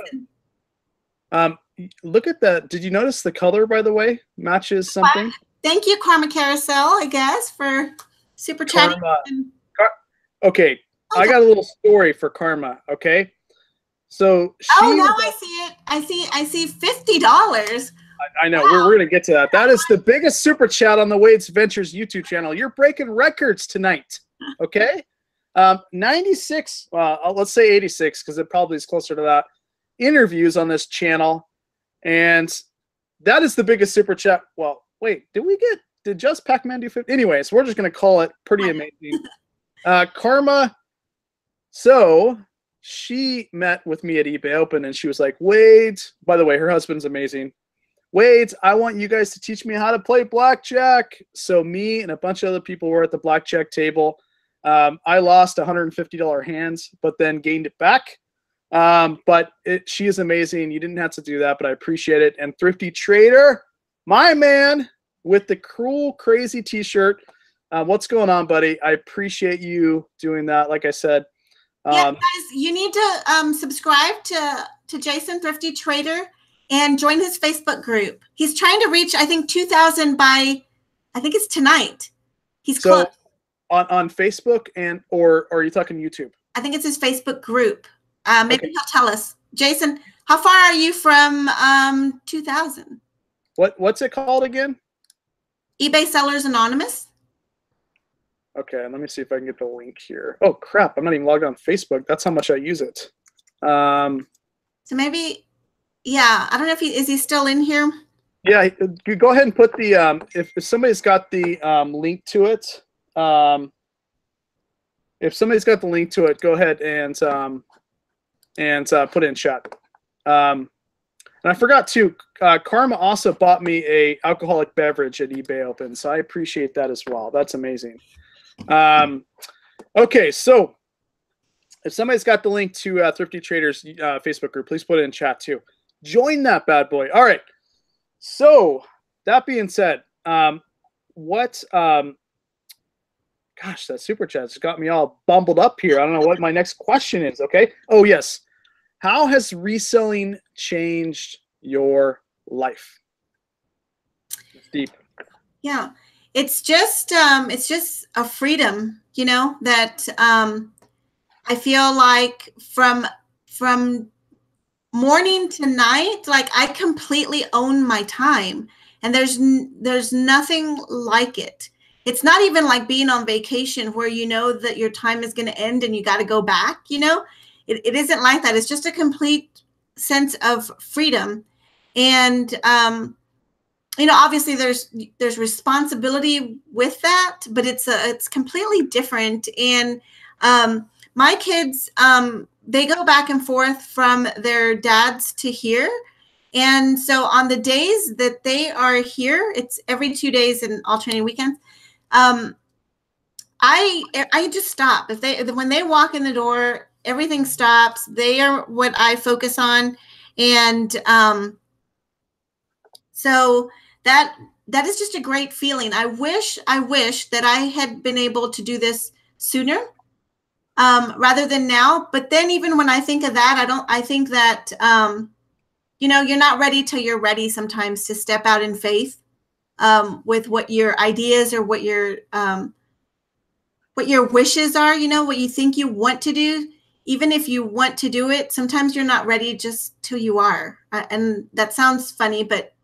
out. Um look at that. Did you notice the color by the way? Matches something. Thank you, Karma Carousel, I guess, for super chatting. Car- okay, I got a little story for Karma. Okay, So she Oh, now was- I see it. I see. I see fifty dollars. I know we're, we're gonna get to that. That is the biggest super chat on the Wade's Ventures YouTube channel. You're breaking records tonight. Okay, um, 96. Well, uh, let's say 86 because it probably is closer to that. Interviews on this channel, and that is the biggest super chat. Well, wait, did we get? Did just Pac-Man do 50? Anyways, we're just gonna call it pretty amazing. Uh, Karma. So she met with me at eBay Open, and she was like, "Wade." By the way, her husband's amazing. Wait, I want you guys to teach me how to play blackjack. So me and a bunch of other people were at the blackjack table. Um, I lost $150 hands, but then gained it back. Um, but it, she is amazing. You didn't have to do that, but I appreciate it. And Thrifty Trader, my man, with the cruel, crazy T-shirt. Uh, what's going on, buddy? I appreciate you doing that. Like I said, yeah, um, guys, you need to um, subscribe to to Jason Thrifty Trader and join his Facebook group. He's trying to reach, I think, two thousand by, I think it's tonight. He's so close. on on Facebook and or, or are you talking YouTube? I think it's his Facebook group. Uh, maybe Okay. he'll tell us. Jason, how far are you from um, two thousand? What what's it called again? eBay Sellers Anonymous. Okay, let me see if I can get the link here. Oh crap, I'm not even logged on Facebook. That's how much I use it. Um, So maybe, yeah. I don't know if he is he still in here. yeah, go ahead and put the um, if, if somebody's got the um, link to it. Um, if somebody's got the link to it, go ahead and um, and uh, put it in chat. Um, and I forgot to. Uh, Karma also bought me a alcoholic beverage at eBay Open, so I appreciate that as well. That's amazing. Um, okay, so if somebody's got the link to uh, Thrifty Traders uh, Facebook group, please put it in chat too. Join that bad boy. All right. So that being said, um, what? Um, gosh, that super chat has got me all bumbled up here. I don't know what my next question is. Okay. Oh yes. How has reselling changed your life? It's deep. Yeah. It's just um it's just a freedom, you know, that um I feel like from from morning to night, like I completely own my time and there's there's nothing like it. It's not even like being on vacation where you know that your time is going to end and you got to go back, you know? It, it isn't like that. It's just a complete sense of freedom. And um you know obviously there's there's responsibility with that but it's a it's completely different and um my kids um they go back and forth from their dads to here and so on the days that they are here it's every two days and alternating weekends um i i just stop if they when they walk in the door everything stops. They are what i focus on. And um so that that is just a great feeling. I wish i wish that i had been able to do this sooner um, rather than now. But then even when i think of that i don't i think that um, you know you're not ready till you're ready sometimes to step out in faith um, with what your ideas or what your um, what your wishes are you know what you think you want to do even if you want to do it sometimes you're not ready just till you are and that sounds funny but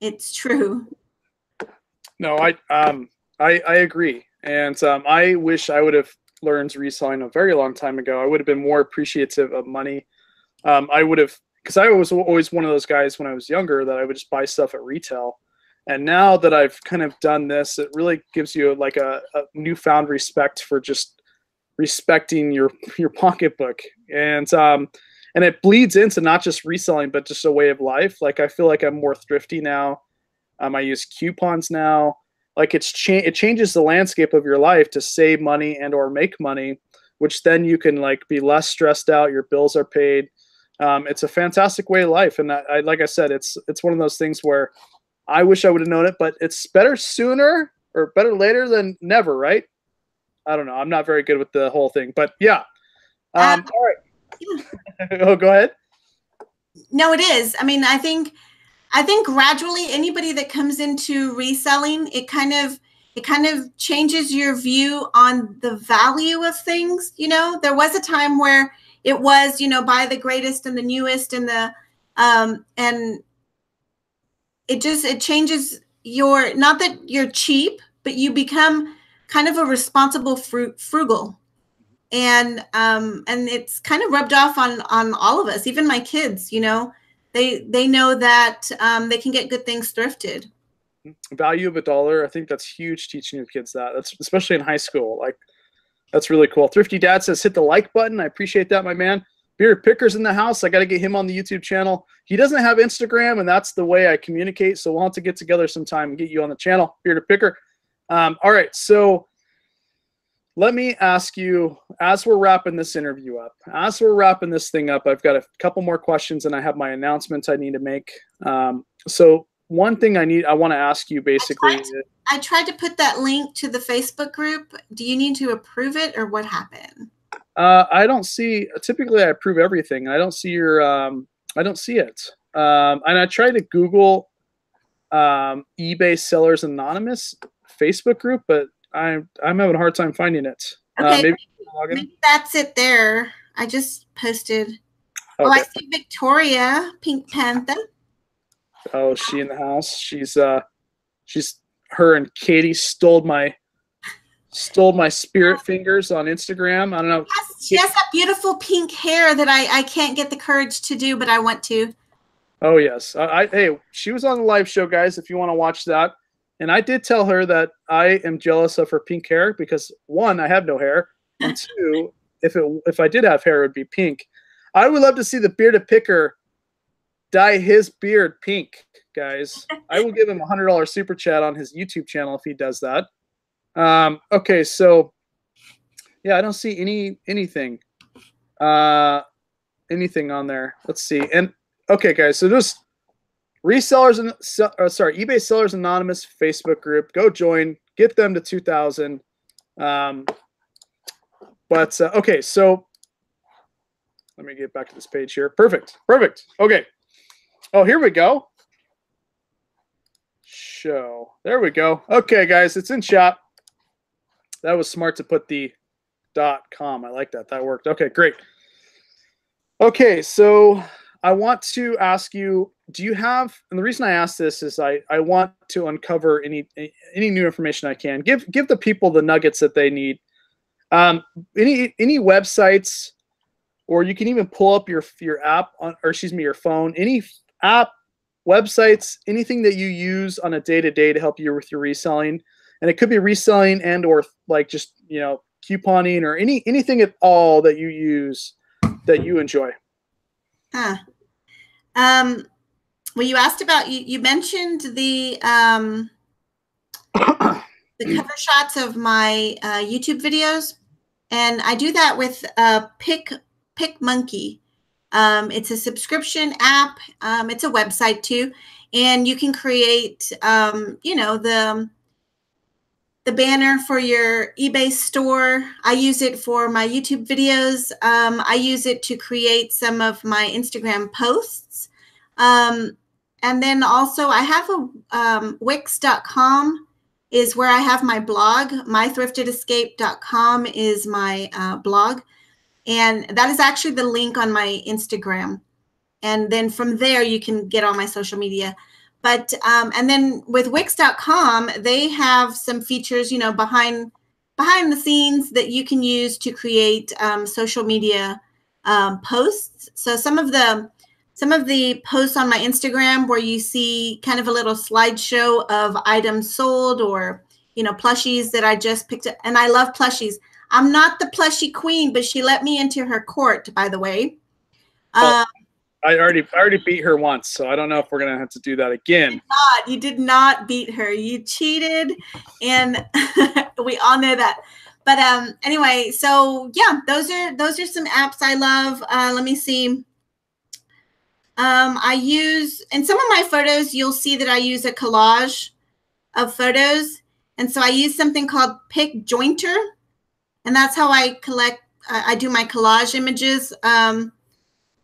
it's true No, I um I I agree, and um, I wish I would have learned reselling a very long time ago. I would have been more appreciative of money. Um, I would have because I was always one of those guys when I was younger that I would just buy stuff at retail. And now that I've kind of done this, it really gives you like a, a newfound respect for just respecting your your pocketbook. And um and it bleeds into not just reselling but just a way of life. Like i feel like i'm more thrifty now. Um, i use coupons now. Like it's cha- it changes the landscape of your life to save money and or make money which then you can like be less stressed out your bills are paid. Um, it's a fantastic way of life. And I, I like i said it's it's one of those things where i wish i would have known it but it's better sooner or better later than never right i don't know. I'm not very good with the whole thing but yeah. Um, Uh, all right. Oh go ahead. No it is. I mean i think i think gradually anybody that comes into reselling it kind of it kind of changes your view on the value of things you know? There was a time where it was you know buy the greatest and the newest and the um and it just it changes your not that you're cheap but you become kind of a responsible fruit frugal. And um and it's kind of rubbed off on on all of us even my kids you know? They they know that um, they can get good things thrifted. Value of a dollar i think that's huge teaching your kids that that's especially in high school like that's really cool. Thrifty dad says hit the like button i appreciate that my man. Beard pickers in the house i got to get him on the youtube channel. He doesn't have instagram and that's the way i communicate so we'll have to get together sometime and get you on the channel beard picker um, all right so let me ask you as we're wrapping this interview up as we're wrapping this thing up i've got a couple more questions and i have my announcements i need to make. Um, so one thing i need i want to ask you basically I tried, to, I tried, to, put that link to the facebook group. Do you need to approve it or what happened? Uh, i don't see typically i approve everything i don't see your um, i don't see it. Um, and i tried to google um, ebay sellers anonymous facebook group but I'm I'm having a hard time finding it. Uh, okay, uh, maybe, maybe, that's it there. I just posted. Okay. Oh, I see Victoria Pink Panther. Oh, she in the house. She's uh, she's her and Katie stole my stole my spirit fingers on Instagram. I don't know. She has that beautiful pink hair that I I can't get the courage to do, but I want to. Oh yes, I, I hey, she was on the live show, guys. If you want to watch that, and I did tell her that I am jealous of her pink hair because one, I have no hair, and two, if it if I did have hair, it would be pink. I would love to see the bearded picker dye his beard pink, guys. I will give him a hundred dollar super chat on his YouTube channel if he does that. Um, okay, so yeah, I don't see any anything, uh, anything on there. Let's see. And okay, guys, so just resellers and uh, sorry ebay sellers anonymous facebook group. Go join. Get them to 2000 um, but uh, okay so let me get back to this page here. Perfect. Perfect. Okay. Oh here we go. Show. There we go. Okay guys it's in shop. That was smart to put the dot com. I like that. That worked. Okay great. Okay so I want to ask you, do you have, and the reason I ask this is I, I want to uncover any any new information I can. Give give the people the nuggets that they need. Um, any any websites, or you can even pull up your your app on, or excuse me, your phone. Any app, websites, anything that you use on a day to day to help you with your reselling, and it could be reselling and or like just you know couponing or any anything at all that you use that you enjoy. Huh. Um, well, you asked about you. You mentioned the um, the cover shots of my uh, YouTube videos, and I do that with uh, Pick Pick Monkey. Um, it's a subscription app. Um, it's a website too, and you can create, um, you know, the the banner for your eBay store. I use it for my YouTube videos. Um, I use it to create some of my Instagram posts. Um, and then also I have a um, Wix.com is where I have my blog. MyThriftedEscape.com is my uh, blog. And that is actually the link on my Instagram. And then from there, you can get all my social media. But um, and then with Wix.com, they have some features, you know, behind behind the scenes that you can use to create um, social media um, posts. So some of the some of the posts on my Instagram where you see kind of a little slideshow of items sold or you know plushies that I just picked up, and I love plushies. I'm not the plushie queen, but she let me into her court, by the way. Well, um, I already I already beat her once, so I don't know if we're gonna have to do that again. You did not, you did not beat her. You cheated, and we all know that. But um, anyway, so yeah, those are those are some apps I love. Uh, let me see. Um, I use in some of my photos, you'll see that I use a collage of photos, and so I use something called PicJointer, and that's how I collect. Uh, I do my collage images. Um,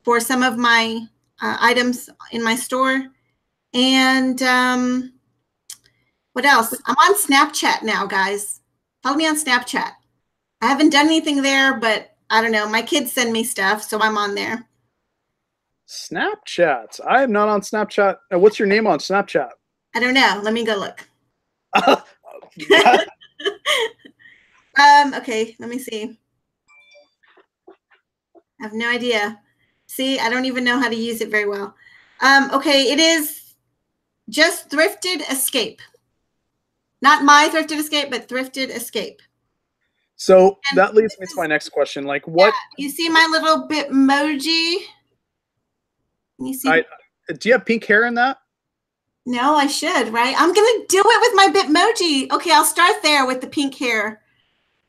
for some of my uh, items in my store. And um, what else? I'm on Snapchat now, guys. Follow me on Snapchat. I haven't done anything there, but I don't know. My kids send me stuff, so I'm on there. Snapchat. I am not on Snapchat. Uh, What's your name on Snapchat? I don't know. Let me go look. Um, okay, let me see. I have no idea. See, I don't even know how to use it very well. Um, okay, it is just thrifted escape. Not my thrifted escape, but thrifted escape. so And that leads me to my next question. Like, what You see my little bitmoji? Can you see? I- do you have pink hair in that? no, I should, right? I'm gonna do it with my bitmoji. Okay, I'll start there with the pink hair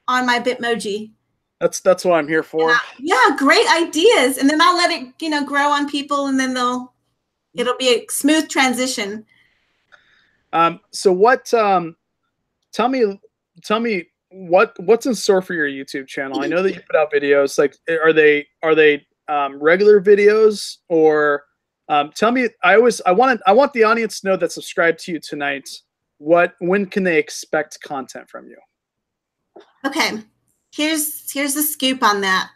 on my bitmoji. That's that's what I'm here for. Yeah, great ideas. And then I'll let it, you know, grow on people and then they'll it'll be a smooth transition. Um, so what? Um, tell me, tell me what what's in store for your YouTube channel. I know that you put out videos. Like, are they are they um, regular videos or? Um, tell me. I always I want I want the audience to know that subscribe to you tonight. What when can they expect content from you? Okay. Here's here's the scoop on that.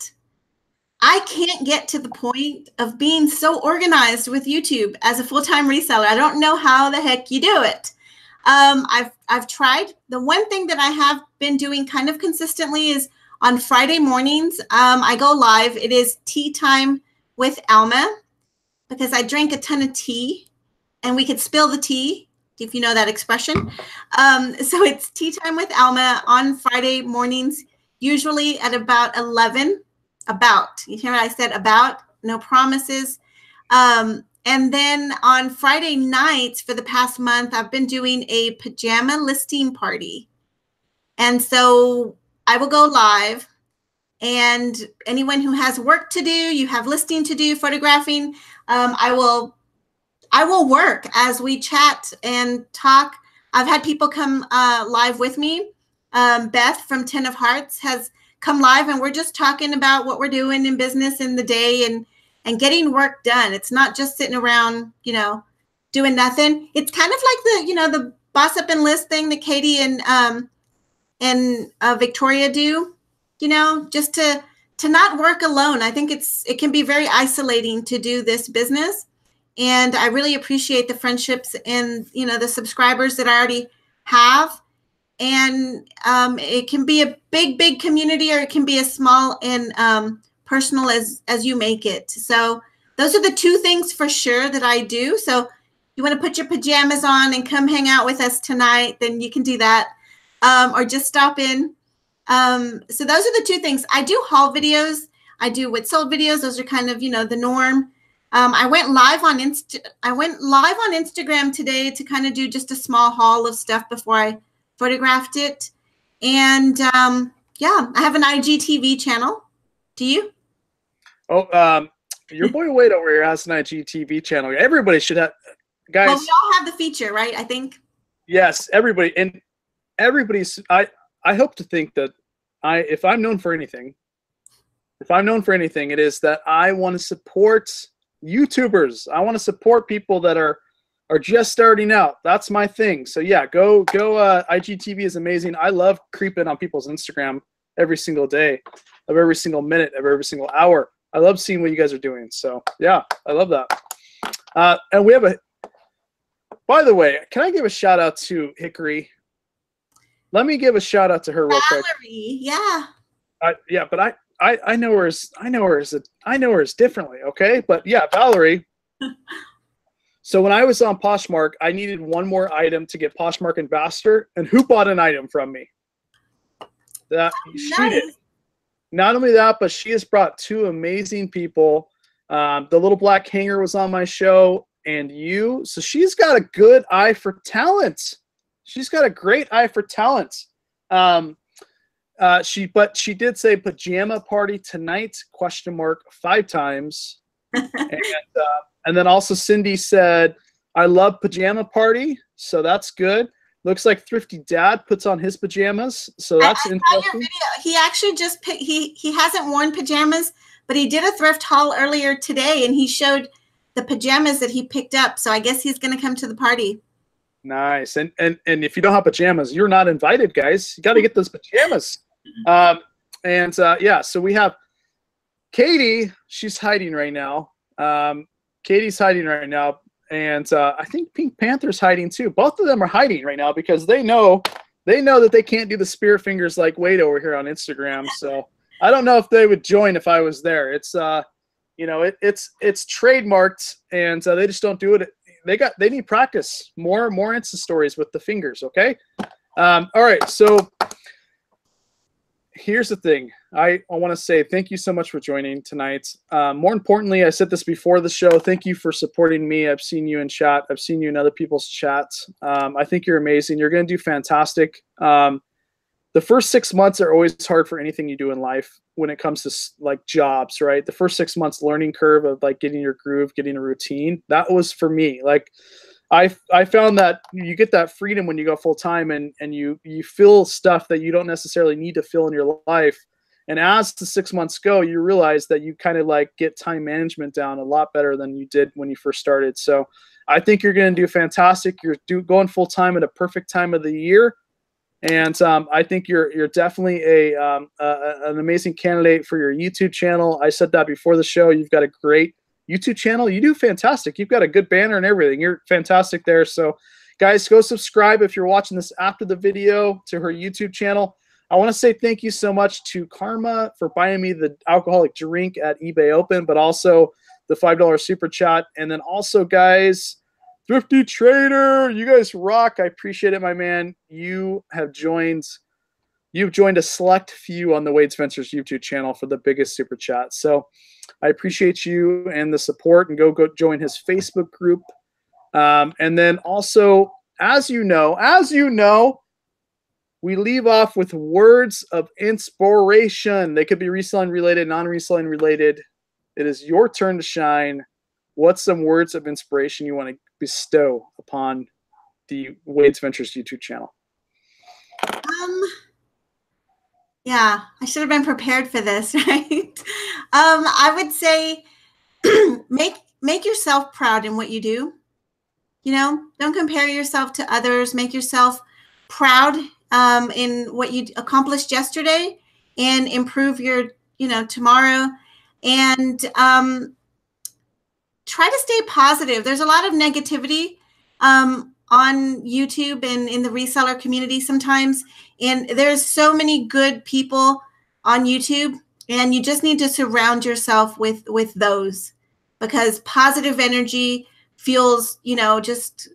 I can't get to the point of being so organized with YouTube as a full-time reseller. I don't know how the heck you do it. Um, I've I've tried. The one thing that I have been doing kind of consistently is on Friday mornings. Um, I go live. It is tea time with Alma because I drink a ton of tea, and we could spill the tea if you know that expression. Um, so it's tea time with Alma on Friday mornings, usually at about 11. About, you hear what I said? About, no promises. Um, and then on Friday nights for the past month, I've been doing a pajama listing party. And so I will go live. And anyone who has work to do, you have listing to do, photographing, um, I will I will work as we chat and talk. I've had people come uh, live with me. Um, Beth from Ten of Hearts has come live, and we're just talking about what we're doing in business in the day and and getting work done. It's not just sitting around, you know, doing nothing. It's kind of like the you know the boss up and list thing that Katie and um, and uh, Victoria do. You know, just to to not work alone. I think it's it can be very isolating to do this business and I really appreciate the friendships and you know the subscribers that I already have. And um, it can be a big, big community, or it can be as small and um, personal as as you make it. So those are the two things for sure that I do. So you want to put your pajamas on and come hang out with us tonight, then you can do that, um, or just stop in. Um, so those are the two things. I do haul videos. I do with sold videos. Those are kind of you know the norm. Um, I went live on Inst. I went live on Instagram today to kind of do just a small haul of stuff before I photographed it. And um, yeah, I have an IGTV channel. Do you? Oh, um, your boy Wade over here has an IGTV channel. Everybody should have, guys. Well, we all have the feature, right? I think. Yes, everybody and everybody's. I I hope to think that I, if I'm known for anything, if I'm known for anything, it is that I want to support YouTubers. I want to support people that are are just starting out. That's my thing. So yeah, go go. Uh, IGTV is amazing. I love creeping on people's Instagram every single day, of every single minute, of every single hour. I love seeing what you guys are doing. So yeah, I love that. Uh, and we have a. By the way, can I give a shout out to Hickory? Let me give a shout out to her real quick. Valerie, yeah. I, yeah, but I, I I know her as I know her as a, I know her as differently. Okay, but yeah, Valerie. so when I was on Poshmark, I needed one more item to get Poshmark Ambassador, and who bought an item from me? That she did. Not only that, but she has brought two amazing people. Um, the little black hanger was on my show, and you. So she's got a good eye for talent. She's got a great eye for talent. Um, uh, she, but she did say pajama party tonight? Question mark five times, and uh, and then also Cindy said, "I love pajama party," so that's good. Looks like Thrifty Dad puts on his pajamas, so I- that's I your interesting. He actually just picked, he he hasn't worn pajamas, but he did a thrift haul earlier today, and he showed the pajamas that he picked up. So I guess he's going to come to the party. Nice. And and and if you don't have pajamas, you're not invited, guys. You got to get those pajamas. Um, and uh, yeah, so we have Katie, she's hiding right now. Um, Katie's hiding right now, and uh, I think Pink Panther's hiding too. Both of them are hiding right now because they know they know that they can't do the spear fingers like Wade over here on Instagram. So I don't know if they would join if I was there. It's uh, you know, it, it's it's trademarked, and uh, they just don't do it. They got they need practice more more Insta stories with the fingers. Okay. Um, all right, so here's the thing. I, I want to say thank you so much for joining tonight. Um, more importantly, I said this before the show. Thank you for supporting me. I've seen you in chat. I've seen you in other people's chats. Um, I think you're amazing. You're going to do fantastic. Um, the first six months are always hard for anything you do in life when it comes to like jobs, right? The first six months learning curve of like getting your groove, getting a routine. That was for me. Like I I found that you get that freedom when you go full time and and you you feel stuff that you don't necessarily need to feel in your life. And as the six months go, you realize that you kind of like get time management down a lot better than you did when you first started. So I think you're going to do fantastic. You're do, going full time at a perfect time of the year, and um, I think you're you're definitely a, um, a an amazing candidate for your YouTube channel. I said that before the show. You've got a great YouTube channel. You do fantastic. You've got a good banner and everything. You're fantastic there. So, guys, go subscribe if you're watching this after the video to her YouTube channel. I want to say thank you so much to Karma for buying me the alcoholic drink at eBay Open, but also the $5 super chat. And then also, guys, Thrifty Trader, you guys rock. I appreciate it, my man. You have joined you've joined a select few on the Wades Ventures YouTube channel for the biggest super chat. So I appreciate you and the support and go, go join his Facebook group. Um, and then also, as you know, as you know, we leave off with words of inspiration. They could be reselling related, non reselling related. It is your turn to shine. What's some words of inspiration you want to bestow upon the Wade's Ventures YouTube channel? Um, yeah, I should have been prepared for this, right? um, I would say make make yourself proud in what you do. You know, don't compare yourself to others. Make yourself proud um, in what you accomplished yesterday, and improve your you know tomorrow. And um, try to stay positive. There's a lot of negativity um, on YouTube and in the reseller community sometimes. And there's so many good people on YouTube and you just need to surround yourself with with those because positive energy fuels, you know, just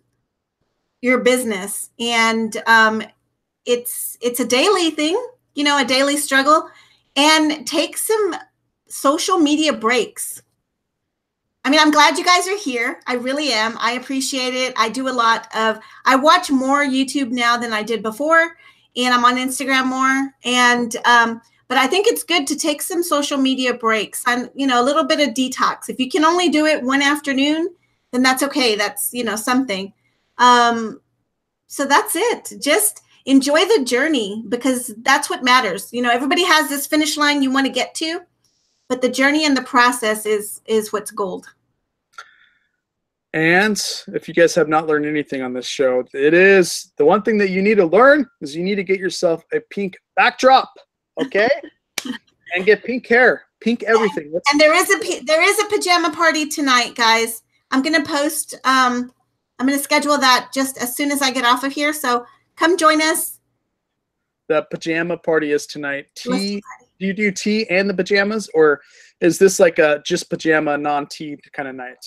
your business and um it's it's a daily thing, you know, a daily struggle and take some social media breaks I mean, I'm glad you guys are here. I really am. I appreciate it. I do a lot of, I watch more YouTube now than I did before, and I'm on Instagram more. And, um, but I think it's good to take some social media breaks and, you know, a little bit of detox. If you can only do it one afternoon, then that's okay. That's, you know, something. Um, so that's it. Just enjoy the journey because that's what matters. You know, everybody has this finish line you want to get to but the journey and the process is is what's gold. And if you guys have not learned anything on this show it is the one thing that you need to learn is you need to get yourself a pink backdrop okay? And get pink hair pink everything. Let's and there is a there is a pajama party tonight guys. I'm gonna post um i'm gonna schedule that just as soon as i get off of here. So come join us. The pajama party is tonight. Tea do you do tea and the pajamas, or is this like a just pajama, non-tea kind of night?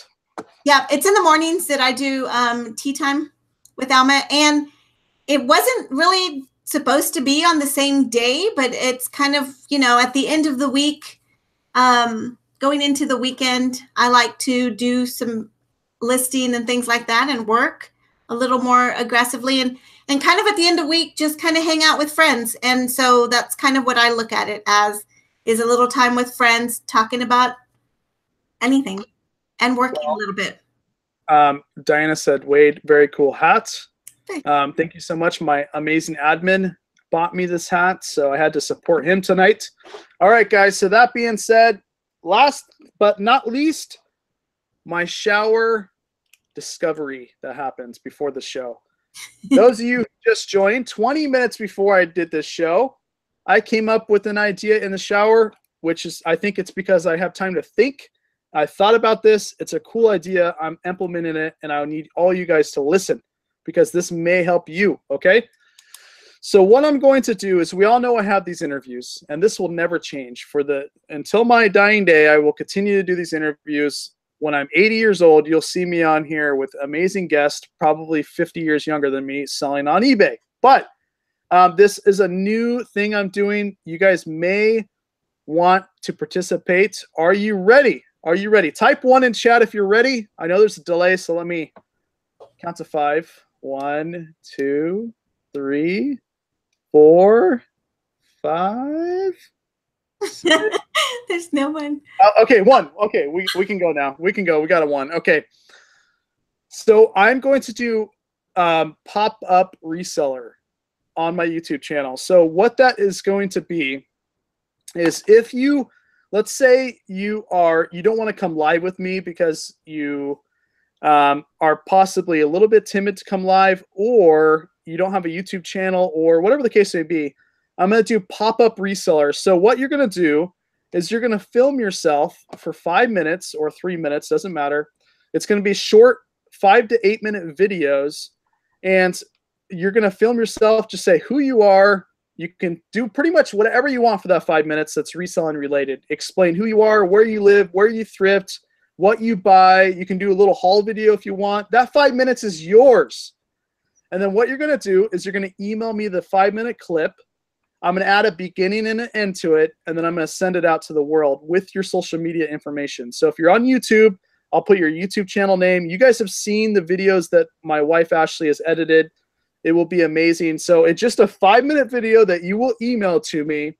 Yeah, it's in the mornings that I do um, tea time with Alma, and it wasn't really supposed to be on the same day, but it's kind of you know at the end of the week, um, going into the weekend. I like to do some listing and things like that, and work a little more aggressively and and kind of at the end of week just kind of hang out with friends. And so that's kind of what i look at it as is a little time with friends talking about anything and working well, a little bit. um, diana said wade very cool hats. Um, thank you so much. My amazing admin bought me this hat so i had to support him tonight. All right guys so that being said last but not least my shower discovery that happens before the show those of you who just joined, 20 minutes before I did this show, I came up with an idea in the shower which is I think it's because I have time to think. I thought about this. It's a cool idea. I'm implementing it, and I need all you guys to listen because this may help you. Okay. So what I'm going to do is we all know I have these interviews and this will never change for the until my dying day I will continue to do these interviews when I'm 80 years old you'll see me on here with amazing guests probably 50 years younger than me selling on eBay. But um, this is a new thing I'm doing. You guys may want to participate. Are you ready? Are you ready? Type one in chat if you're ready. I know there's a delay so let me count to five. One two three four, five. There's no one. Uh, okay, one. Okay, we, we can go now. We can go. We got a one. Okay. So I'm going to do um, pop up reseller on my YouTube channel. So what that is going to be is if you, let's say you are, you don't want to come live with me because you um, are possibly a little bit timid to come live or you don't have a YouTube channel or whatever the case may be, I'm going to do pop up reseller. So, what you're going to do is you're going to film yourself for five minutes or three minutes, doesn't matter. It's going to be short, five to eight minute videos. And you're going to film yourself, just say who you are. You can do pretty much whatever you want for that five minutes that's reselling related. Explain who you are, where you live, where you thrift, what you buy. You can do a little haul video if you want. That five minutes is yours. And then what you're going to do is you're going to email me the five minute clip. I'm going to add a beginning and an end to it, and then I'm going to send it out to the world with your social media information. So if you're on YouTube, I'll put your YouTube channel name. You guys have seen the videos that my wife Ashley has edited. It will be amazing. So it's just a five minute video that you will email to me.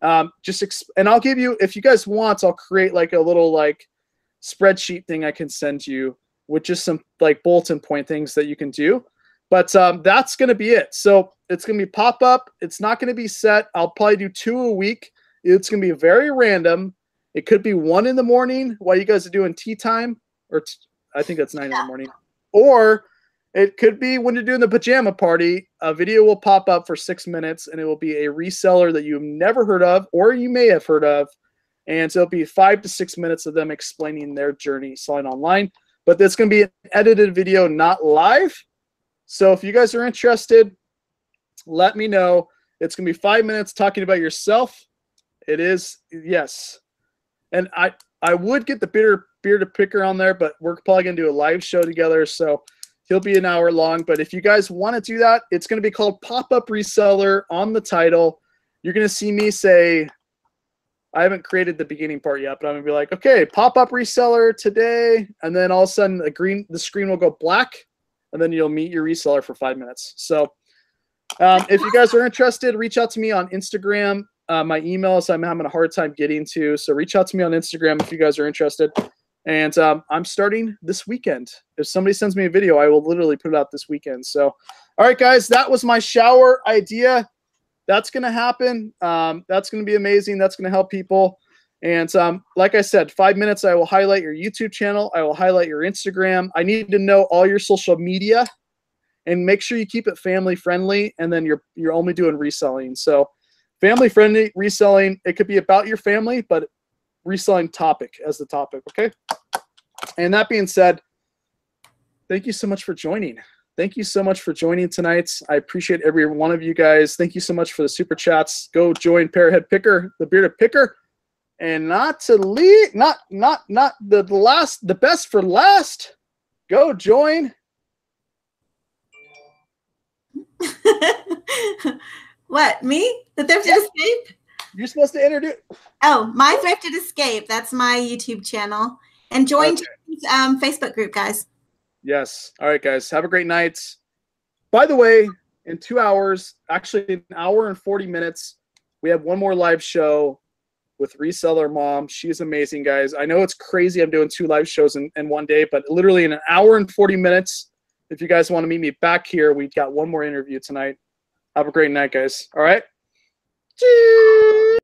Um, just and I'll give you if you guys want, I'll create like a little like spreadsheet thing I can send you with just some like bulletin point things that you can do. But um, that's going to be it. So it's going to be pop up. It's not going to be set. I'll probably do two a week. It's going to be very random. It could be one in the morning while you guys are doing tea time, or t- I think that's nine yeah. in the morning. Or it could be when you're doing the pajama party. A video will pop up for six minutes, and it will be a reseller that you've never heard of, or you may have heard of. And so it'll be five to six minutes of them explaining their journey selling online. But it's going to be an edited video, not live. So if you guys are interested, let me know. It's going to be five minutes talking about yourself. It is, yes. And I, I would get the beer, to picker on there, but we're probably going to do a live show together. So he'll be an hour long. But if you guys want to do that, it's going to be called Pop Up Reseller on the title. You're going to see me say, I haven't created the beginning part yet, but I'm gonna be like, okay, pop up reseller today, and then all of a sudden the green the screen will go black, and then you'll meet your reseller for five minutes. So um, if you guys are interested, reach out to me on Instagram. Uh, my email is I'm having a hard time getting to, so reach out to me on Instagram if you guys are interested. And um, I'm starting this weekend. If somebody sends me a video, I will literally put it out this weekend. So, all right, guys, that was my shower idea. That's going to happen. Um, that's going to be amazing. That's going to help people. And um, like I said, five minutes, I will highlight your YouTube channel. I will highlight your Instagram. I need to know all your social media and make sure you keep it family friendly. And then you're, you're only doing reselling. So family friendly reselling, it could be about your family, but reselling topic as the topic. Okay. And that being said, thank you so much for joining. Thank you so much for joining tonight. I appreciate every one of you guys. Thank you so much for the super chats. Go join Parrot Picker, the bearded picker and not to lead, not not not the, the last, the best for last. Go join. what me? The thrifted yeah. escape? You're supposed to introduce. Oh, my thrifted escape. That's my YouTube channel, and join okay. um, Facebook group, guys. Yes. All right, guys. Have a great night. By the way, in two hours, actually an hour and forty minutes, we have one more live show with Reseller Mom. She's amazing, guys. I know it's crazy I'm doing two live shows in, in one day, but literally in an hour and 40 minutes, if you guys want to meet me back here, we've got one more interview tonight. Have a great night, guys. All right. Cheers.